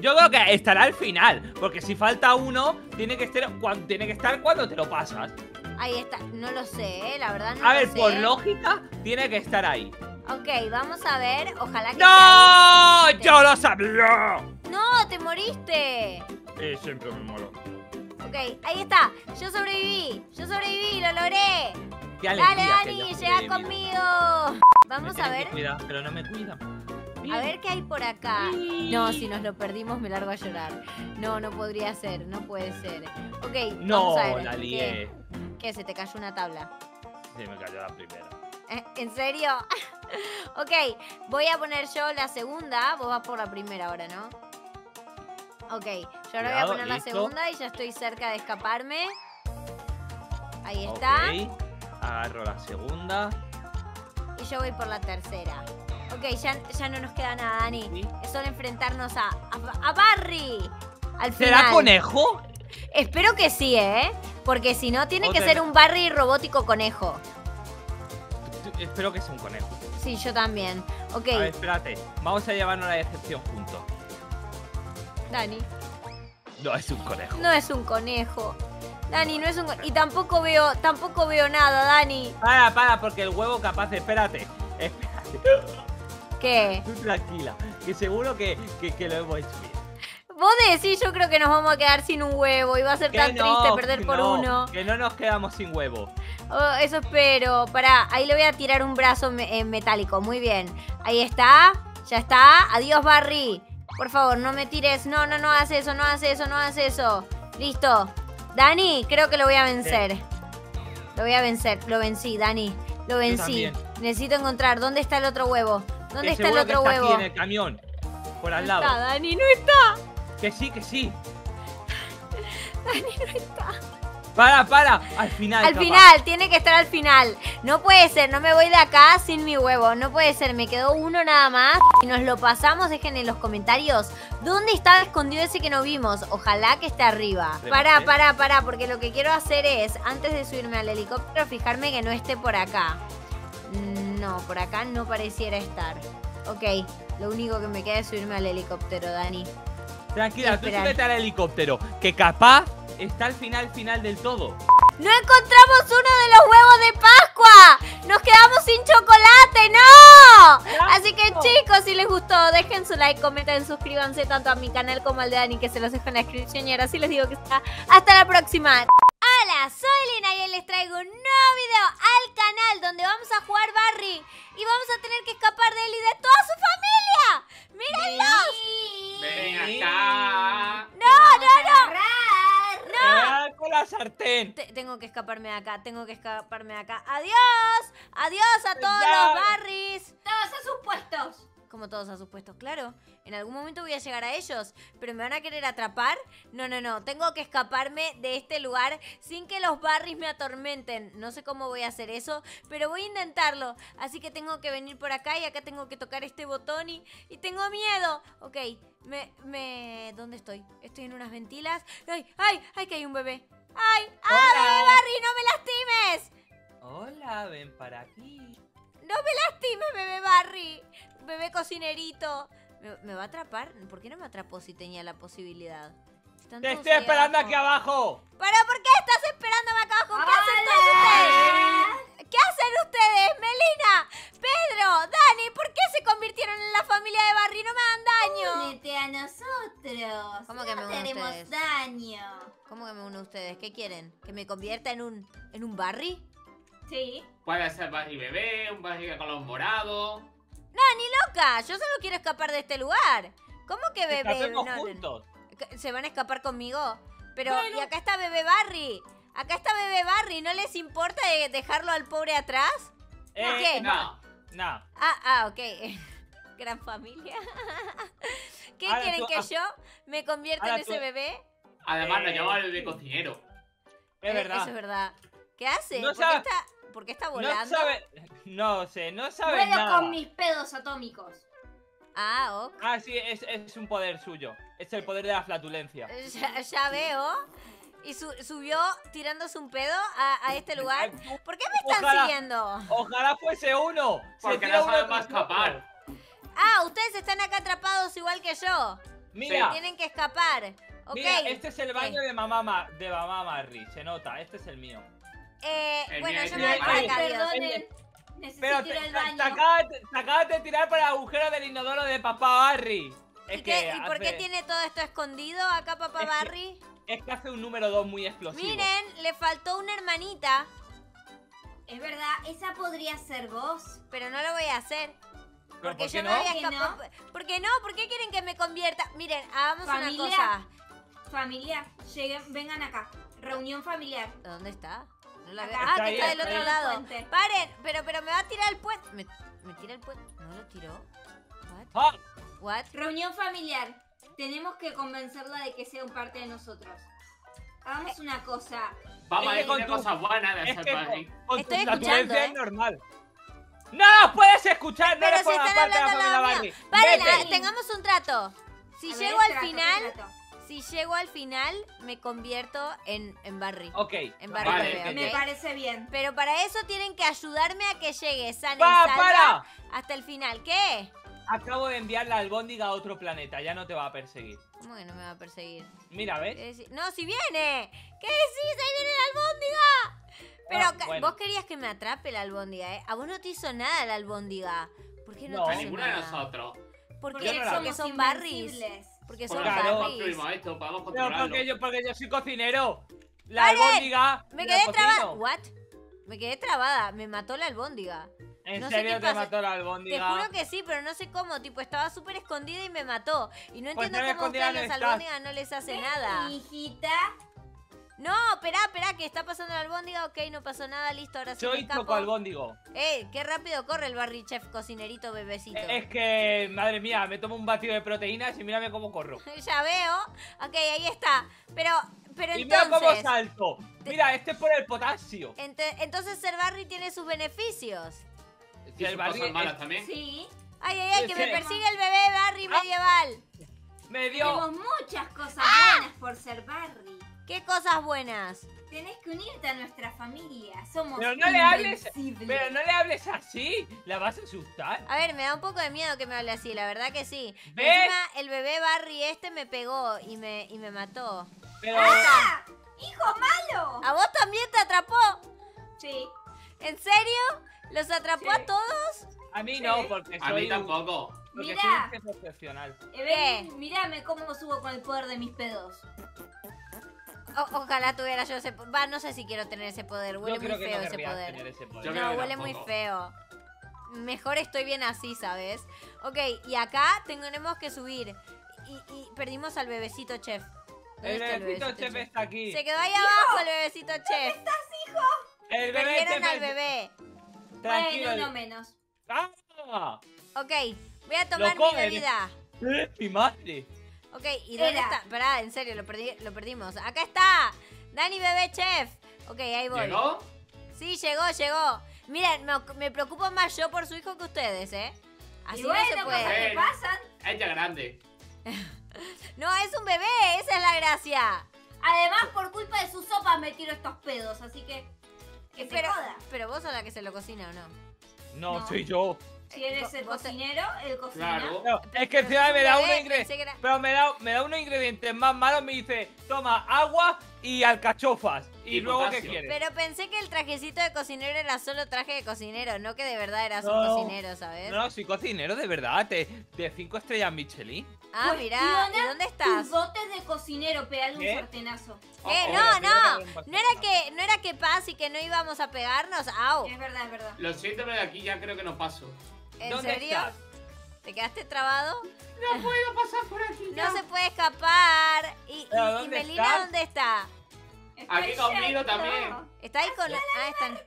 Speaker 2: Yo creo que estará al final, porque si falta uno, tiene que estar cuando, tiene que estar cuando te lo pasas.
Speaker 1: Ahí está. No lo sé, ¿eh? la verdad no
Speaker 2: A
Speaker 1: lo
Speaker 2: ver,
Speaker 1: sé.
Speaker 2: por lógica, tiene que estar ahí.
Speaker 1: Ok, vamos a ver. Ojalá que.
Speaker 2: ¡No!
Speaker 1: esté.
Speaker 2: ¡Yo lo sabía!
Speaker 1: ¡No! ¡Te moriste!
Speaker 2: Eh, siempre me molo.
Speaker 1: Ok, ahí está. Yo sobreviví. Yo sobreviví, lo logré. Dale, Dani, llega conmigo. Vamos a ver.
Speaker 2: cuidar, pero no me cuidan.
Speaker 1: A ver qué hay por acá. No, si nos lo perdimos me largo a llorar. No, no podría ser, no puede ser. Ok,
Speaker 2: No,
Speaker 1: vamos a ver.
Speaker 2: la
Speaker 1: ¿Qué?
Speaker 2: lié.
Speaker 1: ¿Qué? ¿Se te cayó una tabla?
Speaker 2: Sí, me cayó la primera.
Speaker 1: Eh, ¿En serio? [LAUGHS] ok, voy a poner yo la segunda. Vos vas por la primera ahora, ¿no? Ok, yo ahora voy a poner la segunda y ya estoy cerca de escaparme. Ahí está.
Speaker 2: Ok, agarro la segunda.
Speaker 1: Y yo voy por la tercera. Ok, ya, ya no nos queda nada, Dani.
Speaker 2: Sí.
Speaker 1: Es solo enfrentarnos a, a, a Barry. Al
Speaker 2: ¿Será conejo?
Speaker 1: Espero que sí, ¿eh? Porque si no, tiene que ser un Barry robótico conejo.
Speaker 2: Espero que sea un conejo.
Speaker 1: Sí, yo también. Ok,
Speaker 2: A ver, espérate. Vamos a llevarnos la decepción juntos.
Speaker 1: Dani.
Speaker 2: No, es un conejo.
Speaker 1: No es un conejo. Dani, no es un conejo. Y tampoco veo, tampoco veo nada, Dani.
Speaker 2: Para, para, porque el huevo capaz. Espérate. Espérate.
Speaker 1: ¿Qué?
Speaker 2: Tú tranquila. Que seguro que, que, que lo hemos hecho bien.
Speaker 1: Vos decís, yo creo que nos vamos a quedar sin un huevo y va a ser
Speaker 2: Que
Speaker 1: tan
Speaker 2: no,
Speaker 1: triste perder por
Speaker 2: no,
Speaker 1: uno.
Speaker 2: Que no nos quedamos sin huevo.
Speaker 1: Oh, eso espero. Pará, ahí le voy a tirar un brazo me- eh, metálico. Muy bien. Ahí está. Ya está. Adiós, Barry. Por favor, no me tires. No, no, no hagas eso, no hagas eso, no hagas eso. Listo. Dani, creo que lo voy a vencer. Lo voy a vencer. Lo vencí, Dani. Lo vencí. Necesito encontrar. ¿Dónde está el otro huevo? ¿Dónde está el
Speaker 2: que
Speaker 1: otro
Speaker 2: está
Speaker 1: huevo?
Speaker 2: Aquí en el camión. Por al
Speaker 1: No está,
Speaker 2: lado.
Speaker 1: Dani, no está.
Speaker 2: Que sí, que sí.
Speaker 1: Dani, no está.
Speaker 2: Para, para. Al final.
Speaker 1: Al
Speaker 2: capaz.
Speaker 1: final, tiene que estar al final. No puede ser, no me voy de acá sin mi huevo. No puede ser, me quedó uno nada más. Si nos lo pasamos, dejen en los comentarios dónde estaba escondido ese que no vimos. Ojalá que esté arriba.
Speaker 2: ¿eh?
Speaker 1: pará, pará, porque lo que quiero hacer es, antes de subirme al helicóptero, fijarme que no esté por acá. No, por acá no pareciera estar. Ok, lo único que me queda es subirme al helicóptero, Dani.
Speaker 2: Tranquila, tú súbete al helicóptero. Que capaz está al final, final del todo.
Speaker 1: ¡No encontramos uno de los huevos de Pascua! ¡Nos quedamos sin chocolate! ¡No! Así que chicos, si les gustó, dejen su like, comenten, suscríbanse tanto a mi canal como al de Dani, que se los dejo en la descripción. Y ahora sí les digo que está. ¡Hasta la próxima! Hola, soy Lina y hoy les traigo un nuevo video al canal donde vamos a jugar Barry y vamos a tener que escapar de él y de toda su familia. ¡Mírenlos!
Speaker 4: Ven acá.
Speaker 1: ¡No, no, no!
Speaker 2: ¡Ah, con la sartén!
Speaker 1: Te- tengo que escaparme de acá, tengo que escaparme de acá. ¡Adiós! ¡Adiós a todos
Speaker 2: Ya.
Speaker 1: los Barrys!
Speaker 3: Todos a sus puestos.
Speaker 1: Como todos a sus puestos, claro. En algún momento voy a llegar a ellos, pero me van a querer atrapar. No, no, no. Tengo que escaparme de este lugar sin que los Barrys me atormenten. No sé cómo voy a hacer eso, pero voy a intentarlo. Así que tengo que venir por acá y acá tengo que tocar este botón y, y tengo miedo. Ok, me, me... ¿Dónde estoy? Estoy en unas ventilas. ¡Ay, ay, ay, que hay un bebé! ¡Ay, ah,
Speaker 2: Hola.
Speaker 1: bebé Barry, no me lastimes!
Speaker 2: Hola, ven para aquí.
Speaker 1: No me lastimes, bebé Barry. Bebé cocinerito. ¿Me, me va a atrapar? ¿Por qué no me atrapó si tenía la posibilidad? Están
Speaker 2: ¡Te estoy esperando
Speaker 1: abajo.
Speaker 2: aquí abajo!
Speaker 1: ¿Pero por qué estás esperándome acá abajo? ¿Qué hacen todos ustedes? ¿Qué hacen ustedes? Melina, Pedro, Dani, ¿por qué se convirtieron en la familia de Barry? No me hagan daño.
Speaker 3: Únete a nosotros.
Speaker 1: ¿Cómo que me
Speaker 3: no
Speaker 1: uno a
Speaker 3: te haremos
Speaker 1: ustedes?
Speaker 3: daño.
Speaker 1: ¿Cómo que me uno a ustedes? ¿Qué quieren? ¿Que me convierta en un en un Barry?
Speaker 3: Sí.
Speaker 4: Puede ser Barry bebé, un Barry con los morados.
Speaker 1: Loca, yo solo quiero escapar de este lugar. ¿Cómo que bebé? No, no, no.
Speaker 2: juntos.
Speaker 1: ¿Se van a escapar conmigo? Pero,
Speaker 2: Bueno.
Speaker 1: y acá está Bebé Barry. Acá está Bebé Barry. ¿No les importa de- dejarlo al pobre atrás?
Speaker 2: Eh,
Speaker 1: ¿Qué?
Speaker 4: No.
Speaker 2: No.
Speaker 1: Ah, ah, ok. [LAUGHS] Gran familia. [LAUGHS] ¿Qué
Speaker 2: Ahora
Speaker 1: quieren
Speaker 2: tú-
Speaker 1: que
Speaker 2: ah.
Speaker 1: yo me convierta en ese
Speaker 2: tú-
Speaker 1: bebé?
Speaker 4: Además,
Speaker 2: Eh,
Speaker 4: llevamos al bebé cocinero.
Speaker 2: Es
Speaker 1: Eh,
Speaker 2: verdad.
Speaker 1: Eso es verdad. ¿Qué hace?
Speaker 2: No
Speaker 1: ¿Por, qué
Speaker 2: sabe-
Speaker 1: está, por qué está
Speaker 2: No
Speaker 1: volando?
Speaker 2: sabe. No sé, no sabe
Speaker 3: Vuelo
Speaker 2: nada.
Speaker 3: con mis pedos atómicos.
Speaker 1: Ah, ok.
Speaker 2: Ah, sí, es, es un poder suyo. Es el poder de la flatulencia. [LAUGHS]
Speaker 1: Ya, ya veo. Y su- subió tirándose un pedo a, a este lugar. ¿Por qué me están
Speaker 2: Ojalá.
Speaker 1: siguiendo?
Speaker 2: Ojalá fuese uno. Se
Speaker 4: Porque
Speaker 2: tira
Speaker 4: no
Speaker 2: tras otro.
Speaker 4: escapar.
Speaker 1: Ah, ustedes están acá atrapados igual que yo.
Speaker 2: Mira,
Speaker 1: Tienen que escapar.
Speaker 2: Mira, este es el baño de mamá, Ma- de mamá Marry. Se nota, este es el mío.
Speaker 1: Eh,
Speaker 4: El
Speaker 1: bueno, yo
Speaker 4: es
Speaker 1: me voy para acá.
Speaker 3: Necesito
Speaker 2: Pero
Speaker 3: ir
Speaker 2: te,
Speaker 3: al
Speaker 2: te-
Speaker 3: baño.
Speaker 2: te acabas, de- te acabas de tirar por el agujero del inodoro de papá Barry. Es
Speaker 1: ¿Y,
Speaker 2: que
Speaker 1: y por qué tiene todo esto escondido acá, papá
Speaker 2: Es que-
Speaker 1: Barry?
Speaker 2: Es que hace un número 2 muy explosivo.
Speaker 1: Miren, le faltó una hermanita,
Speaker 3: Es verdad, esa podría ser vos.
Speaker 1: pero no lo voy a hacer.
Speaker 2: ¿Pero
Speaker 1: Porque
Speaker 2: por qué
Speaker 1: yo me
Speaker 2: no?
Speaker 1: voy a
Speaker 3: ¿Por qué
Speaker 1: escapar. ¿Por qué no? ¿Por qué quieren que me convierta? Miren, hagamos
Speaker 3: Familia.
Speaker 1: una cosa.
Speaker 3: Familia, lleguen, vengan acá. Reunión familiar.
Speaker 1: ¿Dónde está? No la veo.
Speaker 3: Acá.
Speaker 1: Ah,
Speaker 2: Está
Speaker 1: que está del otro lado. Paren, pero, pero me va a tirar el puente. ¿Me, me tira el puente? ¿No lo tiró? What?
Speaker 2: Ah,
Speaker 1: What?
Speaker 3: Reunión familiar. Tenemos que convencerla de que sea un parte de nosotros. Hagamos una cosa.
Speaker 4: Vamos a
Speaker 2: Es que con
Speaker 4: cosas buenas de
Speaker 2: que
Speaker 4: país.
Speaker 2: con, tu
Speaker 1: Estoy escuchando,
Speaker 2: es
Speaker 1: ¿eh?
Speaker 2: normal. ¡No! ¡Puedes escuchar! No
Speaker 1: Pero
Speaker 2: eres
Speaker 1: si
Speaker 2: por la
Speaker 1: están
Speaker 2: parte de la
Speaker 1: hablando al
Speaker 2: familia
Speaker 1: lado mío. Paren, ah, tengamos un trato. Si
Speaker 3: A ver,
Speaker 1: llego al
Speaker 3: trato,
Speaker 1: final. Si llego al final, me convierto en, en Barry.
Speaker 2: Ok.
Speaker 1: En Barry
Speaker 4: Vale,
Speaker 1: Bebé,
Speaker 4: ok.
Speaker 3: Me parece bien.
Speaker 1: Pero para eso tienen que ayudarme a que llegue sana y
Speaker 2: ¡Pa,
Speaker 1: salva
Speaker 2: para!
Speaker 1: hasta el final. ¿Qué?
Speaker 2: Acabo de enviar la albóndiga a otro planeta. Ya no te va a perseguir.
Speaker 1: ¿Cómo que no me va a perseguir?
Speaker 2: Mira,
Speaker 1: ¿Qué
Speaker 2: ¿ves?
Speaker 1: decí- No, si viene. ¿Qué decís? Ahí viene la albóndiga. Pero
Speaker 2: Ah, bueno.
Speaker 1: vos querías que me atrape la albóndiga, ¿eh? A vos no te hizo nada la albóndiga. ¿Por qué no,
Speaker 2: No.
Speaker 1: te
Speaker 4: A
Speaker 1: hizo
Speaker 4: ninguno de
Speaker 1: nada?
Speaker 4: nosotros.
Speaker 1: ¿Por
Speaker 3: Porque
Speaker 1: qué?
Speaker 2: No
Speaker 1: Porque
Speaker 3: somos
Speaker 1: son barris. Porque son
Speaker 2: Claro.
Speaker 4: construimos esto, podemos controlarlo.
Speaker 2: porque yo, porque yo soy cocinero. La albóndiga.
Speaker 1: Me quedé trabada. ¿What? Me quedé trabada. Me mató la albóndiga.
Speaker 2: ¿En
Speaker 1: No sé
Speaker 2: serio
Speaker 1: qué
Speaker 2: te
Speaker 1: pasa.
Speaker 2: mató la
Speaker 1: Te
Speaker 2: albóndiga?
Speaker 1: juro que sí, pero no sé cómo. Tipo, estaba súper escondida y me mató. Y no
Speaker 2: Pues
Speaker 1: entiendo
Speaker 2: no
Speaker 1: cómo a
Speaker 2: no
Speaker 1: las albóndigas no les hace nada.
Speaker 3: Hijita,
Speaker 1: No, esperá, esperá, que está pasando la albóndiga. Ok, no pasó nada, listo, ahora sí escapo.
Speaker 2: Choco Albóndigo.
Speaker 1: ¡Eh! ¡Qué rápido corre el Barry Chef cocinerito bebecito!
Speaker 2: Es que, madre mía, me tomo un batido de proteínas y mírame cómo corro. [LAUGHS]
Speaker 1: ya veo. Ok, ahí está. Pero, pero
Speaker 2: y mira cómo
Speaker 1: entonces...
Speaker 2: salto. Mira, este es por el potasio.
Speaker 1: entonces ser Barry tiene sus beneficios.
Speaker 4: Y
Speaker 2: el
Speaker 4: sus
Speaker 2: Barry
Speaker 4: cosas malas también.
Speaker 3: sí.
Speaker 1: Ay, ay, ay,
Speaker 2: Sí,
Speaker 1: que
Speaker 2: sí.
Speaker 1: me persigue el bebé Barry
Speaker 2: Ah.
Speaker 1: medieval.
Speaker 2: me dio.
Speaker 3: Tenemos muchas cosas
Speaker 1: ¡Ah!
Speaker 3: buenas por ser Barry.
Speaker 1: ¿Qué cosas buenas?
Speaker 3: Tenés que unirte a nuestra familia. Somos
Speaker 2: Pero no le hables. Pero no le hables así. ¿La vas a asustar?
Speaker 1: A ver, me da un poco de miedo que me hable así, la verdad que sí.
Speaker 2: ¿Ves?
Speaker 1: Encima, el bebé Barry este me pegó y me, y me mató.
Speaker 2: Pero.
Speaker 3: ¡Ah! ¡Hijo malo!
Speaker 1: ¿A vos también te atrapó?
Speaker 3: Sí.
Speaker 1: ¿En serio? ¿Los atrapó
Speaker 3: Sí.
Speaker 1: a todos?
Speaker 2: A mí
Speaker 3: Sí.
Speaker 2: no, porque
Speaker 4: A
Speaker 2: soy.
Speaker 4: mí
Speaker 2: un-
Speaker 4: tampoco.
Speaker 2: Porque
Speaker 3: Mira.
Speaker 2: soy un jefe excepcional.
Speaker 3: Eben, mírame cómo subo con el poder de mis pedos.
Speaker 1: O- ojalá tuviera yo ese poder. Va, no sé si quiero tener ese poder. Huele muy feo
Speaker 2: no
Speaker 1: ese poder.
Speaker 2: tener ese poder.
Speaker 4: Yo
Speaker 1: No, huele muy feo. Mejor estoy bien así, ¿sabes? Ok, y acá tenemos que subir. Y, y perdimos al bebecito chef. ¿Dónde
Speaker 2: El bebecito chef está aquí.
Speaker 1: Se quedó ahí abajo el bebecito chef.
Speaker 2: El bebé
Speaker 1: Perdieron
Speaker 2: chef
Speaker 1: al bebé.
Speaker 2: Tranquilo.
Speaker 3: Bueno, uno menos.
Speaker 2: ¡Ah!
Speaker 1: Ok, voy a tomar mi bebida.
Speaker 2: ¡Eh, mi madre!
Speaker 1: Ok, ¿y dónde
Speaker 3: Era.
Speaker 1: está? Pará, en serio, lo, perdí, lo perdimos. Acá está. Dani Bebé Chef. Ok, ahí voy.
Speaker 4: ¿Llegó?
Speaker 1: Sí, llegó, llegó. Miren, me, me preocupo más yo por su hijo que ustedes, ¿eh? Así
Speaker 3: y
Speaker 1: no
Speaker 3: bueno,
Speaker 1: se
Speaker 3: cosas
Speaker 1: puede.
Speaker 3: que
Speaker 4: Bueno.
Speaker 3: pasan.
Speaker 4: Ella grande. [LAUGHS]
Speaker 1: No, es un bebé, esa es la gracia.
Speaker 3: Además, por culpa de sus sopas me tiro estos pedos, así que. Que se
Speaker 1: Pero,
Speaker 3: joda.
Speaker 1: pero vos sos la que se lo cocina o no.
Speaker 2: No,
Speaker 3: No.
Speaker 2: soy yo.
Speaker 3: Si eres el cocinero, el cocina.
Speaker 4: Claro.
Speaker 2: No, es que encima me da unos ingredientes. Pero me da, me da unos ingredientes más malos. Me dice, toma agua y alcachofas. ¿Y,
Speaker 4: Y
Speaker 2: luego qué quieres?
Speaker 1: Pero pensé que el trajecito de cocinero era solo traje de cocinero, no que de verdad eras un cocinero, ¿sabes?
Speaker 2: No, soy cocinero de verdad. De, de cinco estrellas Michelin.
Speaker 1: Ah,
Speaker 3: Pues,
Speaker 1: mirá, ¿y dónde
Speaker 3: Tus
Speaker 1: estás?
Speaker 3: dotes de cocinero, pegale
Speaker 2: ¿Qué?
Speaker 3: un sartenazo.
Speaker 1: Eh,
Speaker 2: oh,
Speaker 1: no, no, no era que, no era que paz y que no íbamos a pegarnos, au.
Speaker 3: Es verdad, es verdad.
Speaker 4: Lo siento, pero de aquí ya creo que no paso.
Speaker 1: ¿En
Speaker 2: ¿Dónde
Speaker 1: serio?
Speaker 2: estás?
Speaker 1: ¿Te quedaste trabado?
Speaker 4: No puedo pasar por aquí.
Speaker 1: No se puede escapar. ¿Y,
Speaker 2: ¿Pero
Speaker 1: y- y
Speaker 2: dónde
Speaker 1: Melina
Speaker 2: estás?
Speaker 1: dónde está?
Speaker 4: Aquí conmigo también.
Speaker 1: ¿Está ahí con.? Ah, están.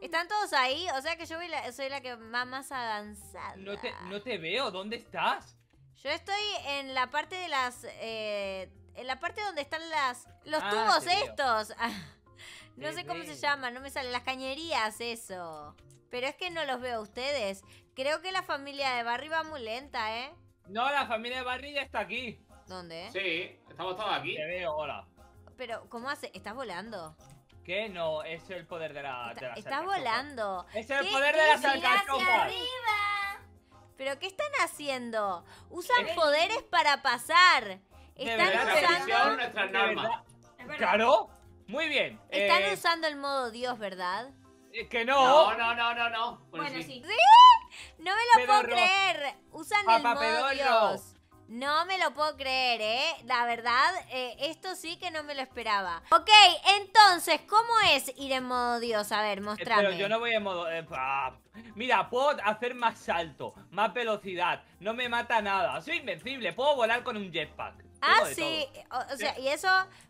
Speaker 1: ¿Están todos ahí? O sea que yo la- soy la que va más avanzada.
Speaker 2: No te, no te veo. ¿Dónde estás?
Speaker 1: Yo estoy en la parte de las. eh, en la parte donde están las. Los
Speaker 2: Ah,
Speaker 1: tubos estos. [LAUGHS] No sé cómo se
Speaker 2: Bebé.
Speaker 1: llama, no me sale. Las cañerías, eso. Pero es que no los veo a ustedes. Creo que la familia de Barry va muy lenta, ¿eh?
Speaker 2: No, la familia de Barry ya está aquí.
Speaker 1: ¿Dónde?
Speaker 4: Sí, estamos todos aquí.
Speaker 2: Te veo, hola.
Speaker 1: Pero, ¿cómo hace? ¿Estás volando?
Speaker 2: ¿Qué? No, es el poder de la. de
Speaker 1: Está-
Speaker 2: las
Speaker 1: estás
Speaker 2: alcachofas.
Speaker 1: volando.
Speaker 2: Es el
Speaker 1: ¿Qué-
Speaker 2: poder
Speaker 1: qué
Speaker 2: de
Speaker 1: mira hacia
Speaker 2: alcachofas.
Speaker 1: ¿Pero qué están haciendo? Usan
Speaker 4: Es-
Speaker 1: poderes para pasar.
Speaker 2: De
Speaker 1: Están usando...
Speaker 4: nuestras
Speaker 2: De
Speaker 4: normas.
Speaker 2: verdad.
Speaker 3: Es verdad.
Speaker 2: Claro. Muy bien.
Speaker 1: Están
Speaker 2: Eh,
Speaker 1: usando el modo Dios, ¿verdad?
Speaker 2: Que
Speaker 4: No,
Speaker 2: no.
Speaker 4: no, no, no, no. Bueno,
Speaker 3: Bueno,
Speaker 4: sí.
Speaker 3: sí.
Speaker 1: No me lo puedo
Speaker 2: Pedorro.
Speaker 1: creer. Usan
Speaker 2: Papá
Speaker 1: el. Dios. No me lo puedo creer, ¿eh? La verdad, eh, esto sí que no me lo esperaba. Ok, entonces, ¿cómo es ir en modo Dios? A ver,
Speaker 2: Eh,
Speaker 1: mostrame.
Speaker 2: Pero yo no voy en modo. eh, Mira, puedo hacer más salto, más velocidad. No me mata nada. Soy invencible. Puedo volar con un jetpack.
Speaker 1: Ah, sí. O, o sea, y eso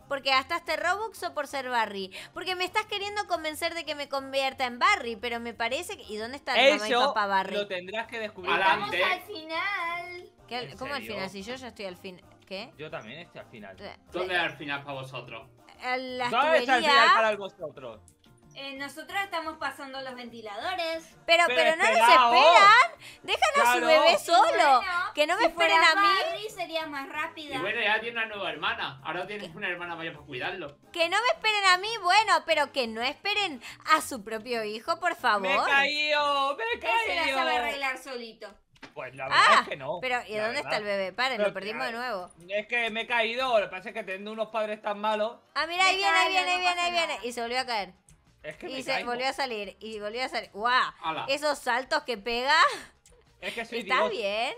Speaker 1: porque gastaste Robux o por ser Barry. Porque me estás queriendo convencer de que me convierta en Barry, pero me parece que... ¿Y dónde está el mamá y
Speaker 2: Eso
Speaker 1: papá Barry?
Speaker 2: lo tendrás que descubrir.
Speaker 3: Estamos al final.
Speaker 1: ¿Qué al-
Speaker 2: ¿En
Speaker 1: ¿Cómo al final? Si yo ya estoy al fin... ¿Qué?
Speaker 2: Yo también estoy al final.
Speaker 4: ¿Dónde al final para vosotros?
Speaker 1: Eh,
Speaker 2: ¿Dónde está el final para vosotros?
Speaker 3: Eh, nosotros estamos pasando los ventiladores.
Speaker 1: Pero,
Speaker 2: Pero
Speaker 1: pero no los
Speaker 2: esperaos.
Speaker 1: esperan. Dejan a su bebé solo.
Speaker 3: bueno,
Speaker 1: que no me
Speaker 3: si
Speaker 1: esperen
Speaker 3: fuera
Speaker 1: a mí.
Speaker 3: Barry, sería más rápida.
Speaker 4: Y bueno, ya tiene una nueva hermana. Ahora tienes una hermana mayor para cuidarlo.
Speaker 1: Que no me esperen a mí, bueno, pero que no esperen a su propio hijo, por favor.
Speaker 2: ¡Me he caído! ¡Me he
Speaker 3: Él se la
Speaker 2: caído!
Speaker 3: sabe arreglar solito.
Speaker 2: Pues la verdad
Speaker 1: Ah,
Speaker 2: es que no.
Speaker 1: pero ¿y dónde está el bebé? Paren,
Speaker 2: Pero
Speaker 1: lo perdimos de nuevo.
Speaker 2: Es que me he caído. Lo que pasa es que teniendo unos padres tan malos.
Speaker 1: Ah, mira, ahí viene, ahí viene, ahí viene, ahí viene. Y se volvió a caer.
Speaker 2: Es que
Speaker 1: Y
Speaker 2: me
Speaker 1: se
Speaker 2: caigo.
Speaker 1: volvió a salir. Y volvió a salir. ¡Guau!
Speaker 4: Ala.
Speaker 1: Esos saltos que pega.
Speaker 2: Es que soy
Speaker 1: ¿Está
Speaker 2: Dios.
Speaker 1: bien?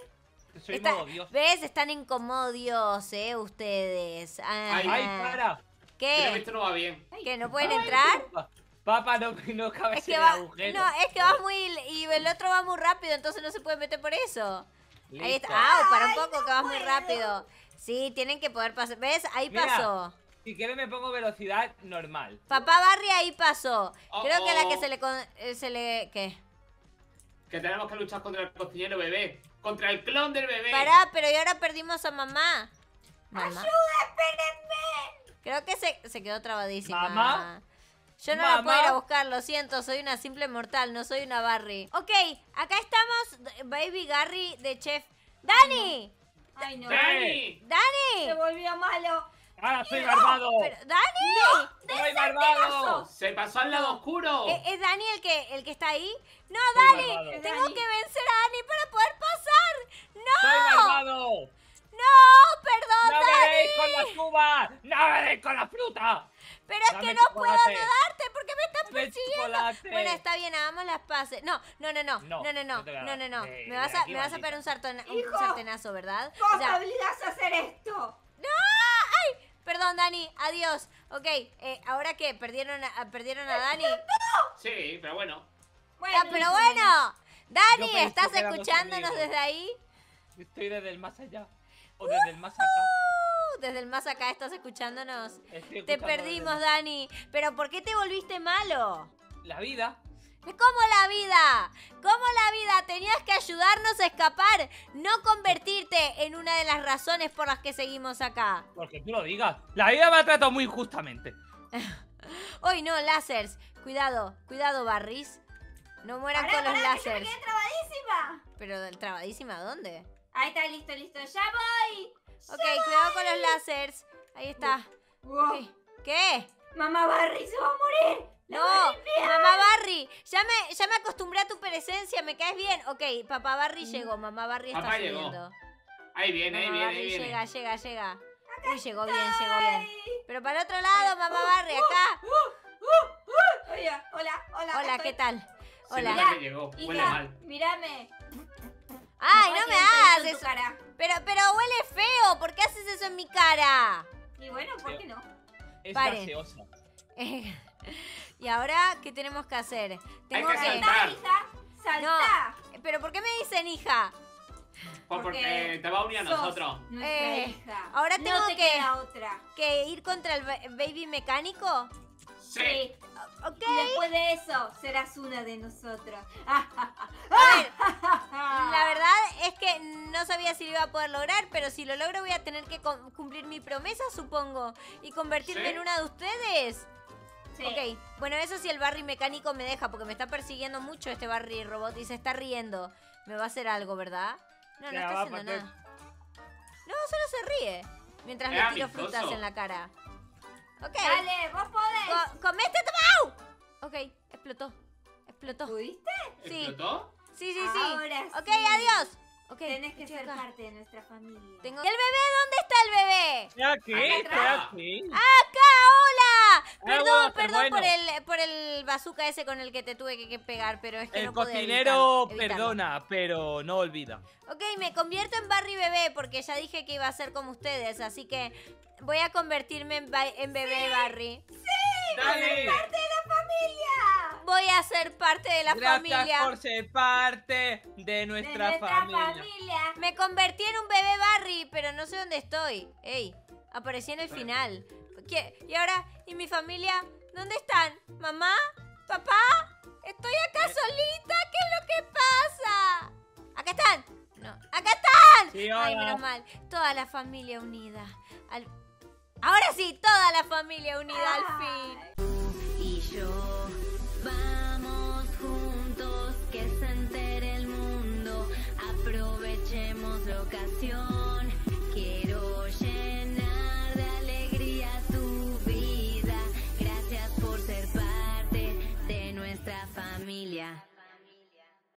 Speaker 2: Soy
Speaker 1: Está-
Speaker 2: modo Dios.
Speaker 1: ¿Ves? Están incomodios, ¿eh? Ustedes. Ah,
Speaker 4: Ay,
Speaker 2: ¡Ay, para!
Speaker 1: ¿Qué?
Speaker 4: esto no va bien.
Speaker 1: ¿Que no pueden entrar?
Speaker 2: Pa- Papá, no, no cabes
Speaker 1: Es que
Speaker 2: en
Speaker 1: va,
Speaker 2: el agujero.
Speaker 1: no, es que vas muy y el otro va muy rápido, entonces no se puede meter por eso. Ahí
Speaker 2: Listo.
Speaker 1: está. Ah, para un
Speaker 3: Ay,
Speaker 1: poco
Speaker 3: no
Speaker 1: que vas muy rápido. Sí, tienen que poder pasar. ¿Ves? Ahí
Speaker 2: Mira.
Speaker 1: pasó.
Speaker 2: Si quieres me pongo velocidad normal.
Speaker 1: Papá Barry ahí pasó.
Speaker 4: Oh,
Speaker 1: Creo que la que
Speaker 4: oh.
Speaker 1: se le con- eh, se le ¿qué?
Speaker 4: Que tenemos que luchar contra el cocinero bebé. Contra el clon del bebé.
Speaker 1: Pará, pero y ahora perdimos a mamá. Mamá.
Speaker 3: espérenme!
Speaker 1: Creo que se, se quedó trabadísima.
Speaker 2: Mamá.
Speaker 1: Yo no la puedo ir a buscar, lo siento, soy una simple mortal, no soy una Barry. Ok, acá estamos, Baby Garry de Chef. ¡Dani!
Speaker 3: Ay, no.
Speaker 4: ¡Dani!
Speaker 1: ¡Dani!
Speaker 3: Se volvió malo.
Speaker 2: ¡Ahora soy!
Speaker 1: Pero, ¡Dani!
Speaker 2: ¡Soy malvado!
Speaker 4: Se pasó al lado oscuro.
Speaker 1: ¿E- ¿Es Dani el que, el que está ahí? ¡No,
Speaker 2: Soy
Speaker 1: Dani! ¡Tengo
Speaker 3: Dani.
Speaker 1: que vencer a Dani para poder pasar!
Speaker 2: ¡Soy
Speaker 1: ¡No!
Speaker 2: malvado!
Speaker 1: ¡No! ¡Perdón,
Speaker 2: ¡No me
Speaker 1: Dani!
Speaker 2: deis con las uvas! ¡No me deis con la fruta!
Speaker 1: Pero es
Speaker 2: Dame
Speaker 1: que no puedo ayudarte porque me estás
Speaker 2: Dame
Speaker 1: persiguiendo.
Speaker 2: chocolate.
Speaker 1: Bueno, está bien, hagamos las paces. No, no, no, no, no,
Speaker 2: No,
Speaker 1: no, no,
Speaker 2: no
Speaker 1: no, no, no.
Speaker 2: Eh,
Speaker 1: Me vas a, me vas a pegar un, sartona- un
Speaker 3: Hijo.
Speaker 1: sartenazo, ¿verdad?
Speaker 3: ¿Cómo
Speaker 1: O sea,
Speaker 3: te obligas a hacer esto?
Speaker 1: ¡No! Perdón, Dani, adiós. Ok, eh, ¿ahora qué? ¿Perdieron a, ¿Perdieron a Dani?
Speaker 4: Sí, pero bueno.
Speaker 3: Bueno,
Speaker 1: Ah, pero bueno. Dani, ¿estás escuchándonos desde ahí?
Speaker 2: Estoy desde el más allá. O desde el más acá.
Speaker 1: Desde el más acá estás escuchándonos.
Speaker 2: Estoy
Speaker 1: Te
Speaker 2: escuchando
Speaker 1: perdimos,
Speaker 2: desde
Speaker 1: Dani. ¿Pero por qué te volviste malo?
Speaker 2: La vida.
Speaker 1: ¿Cómo la vida? ¿Cómo la vida? Tenías que ayudarnos a escapar, no convertirte en una de las razones por las que seguimos acá.
Speaker 2: Porque tú lo digas. La vida me ha tratado muy injustamente. [LAUGHS]
Speaker 1: Hoy no, láseres. Cuidado, cuidado, Barris. No mueran
Speaker 3: Pará,
Speaker 1: con los
Speaker 3: pará, que trabadísima.
Speaker 1: Pero trabadísima, ¿dónde?
Speaker 3: Ahí está, listo, listo. ¡Ya voy!
Speaker 1: Ok, cuidado con los láseres. Ahí está.
Speaker 3: Wow.
Speaker 1: ¿Qué?
Speaker 3: Mamá Barry se va a morir.
Speaker 1: No,
Speaker 3: Barry
Speaker 1: mamá Barry, ya me, ya me acostumbré a tu presencia, me caes bien. Ok, papá Barry llegó, mamá Barry está
Speaker 4: Papá llegó.
Speaker 1: subiendo.
Speaker 4: Ahí viene, ahí viene, ahí
Speaker 1: Barry
Speaker 4: viene.
Speaker 1: llega, llega, llega. Uy, llegó bien, llegó bien. Pero para el otro lado, mamá Barry, acá.
Speaker 3: Uh, uh, uh. Hola, hola, hola.
Speaker 1: Hola,
Speaker 3: estoy-
Speaker 1: ¿qué tal?
Speaker 4: Se
Speaker 1: Hola.
Speaker 4: nota que llegó. Huele
Speaker 3: Hija,
Speaker 4: mal.
Speaker 3: mírame.
Speaker 1: Ay, no me hagas eso.
Speaker 3: cara.
Speaker 1: Pero, pero huele feo, ¿por qué haces eso en mi cara?
Speaker 3: Y bueno, ¿por qué no?
Speaker 2: Es
Speaker 1: Paren.
Speaker 2: gaseosa. [LAUGHS]
Speaker 1: y ahora, ¿qué tenemos que hacer? Tengo
Speaker 4: que
Speaker 1: que...
Speaker 4: saltar.
Speaker 3: Saltá, hija. Saltá.
Speaker 1: Pero ¿por qué me dicen hija?
Speaker 4: Pues
Speaker 3: Porque
Speaker 4: porque te va a unir a nosotros.
Speaker 1: Eh,
Speaker 3: hija.
Speaker 1: ahora
Speaker 3: no
Speaker 1: tengo
Speaker 3: te
Speaker 1: que-
Speaker 3: queda otra.
Speaker 1: ¿Que ir contra el ba- baby mecánico?
Speaker 4: Sí.
Speaker 1: Ok.
Speaker 3: Y después de eso, serás una de nosotros.
Speaker 1: A ver, [LAUGHS] la verdad es que no sabía si lo iba a poder lograr, pero si lo logro voy a tener que cum- cumplir mi promesa, supongo, y convertirme
Speaker 4: ¿Sí?
Speaker 1: en una de ustedes.
Speaker 3: Sí.
Speaker 1: Ok, bueno, eso sí el Barry mecánico me deja, porque me está persiguiendo mucho este Barry robot y se está riendo. Me va a hacer algo, ¿verdad? No, no está haciendo nada. No, solo se ríe. Mientras le tiro
Speaker 4: amistoso.
Speaker 1: frutas en la cara. Ok.
Speaker 3: Dale, vos podés.
Speaker 1: Co- ¡Comete tu ¡Au! Ok, explotó. Explotó.
Speaker 3: ¿Pudiste?
Speaker 1: Sí.
Speaker 4: ¿Explotó?
Speaker 1: Sí, sí, sí.
Speaker 3: Ahora
Speaker 1: ok,
Speaker 3: sí.
Speaker 1: adiós. Ok.
Speaker 3: Tenés que ser
Speaker 1: acá.
Speaker 3: parte de nuestra familia.
Speaker 1: Tengo... ¿Y el bebé? ¿Dónde está el bebé?
Speaker 2: Estoy aquí, aquí.
Speaker 1: ¡Acá! ¡Hola! Perdón,
Speaker 2: bueno, pero
Speaker 1: perdón por el por el bazooka ese con el que te tuve que, que pegar, pero es que
Speaker 2: El
Speaker 1: no
Speaker 2: cocinero
Speaker 1: evitarlo- evitarlo.
Speaker 2: perdona, pero no olvida.
Speaker 1: Ok, me convierto en Barry bebé porque ya dije que iba a ser como ustedes, así que voy a convertirme en, en bebé Barry.
Speaker 4: ¡Dale!
Speaker 3: ¡Parte de la familia!
Speaker 1: Voy a ser parte de la
Speaker 2: Gracias
Speaker 1: familia.
Speaker 2: por ser parte de nuestra familia.
Speaker 3: familia.
Speaker 1: Me convertí en un bebé Barry, pero no sé dónde estoy. Ey, aparecí en el final. ¿Qué? ¿Y ahora? ¿Y mi familia? ¿Dónde están? ¿Mamá? ¿Papá? Estoy acá
Speaker 2: Eh.
Speaker 1: solita. ¿Qué es lo que pasa? ¿Acá están? No. ¡Acá están!
Speaker 2: Sí,
Speaker 1: Ay, menos mal. Toda la familia unida. Al- Ahora sí, toda la familia unida al fin.
Speaker 5: y yo familia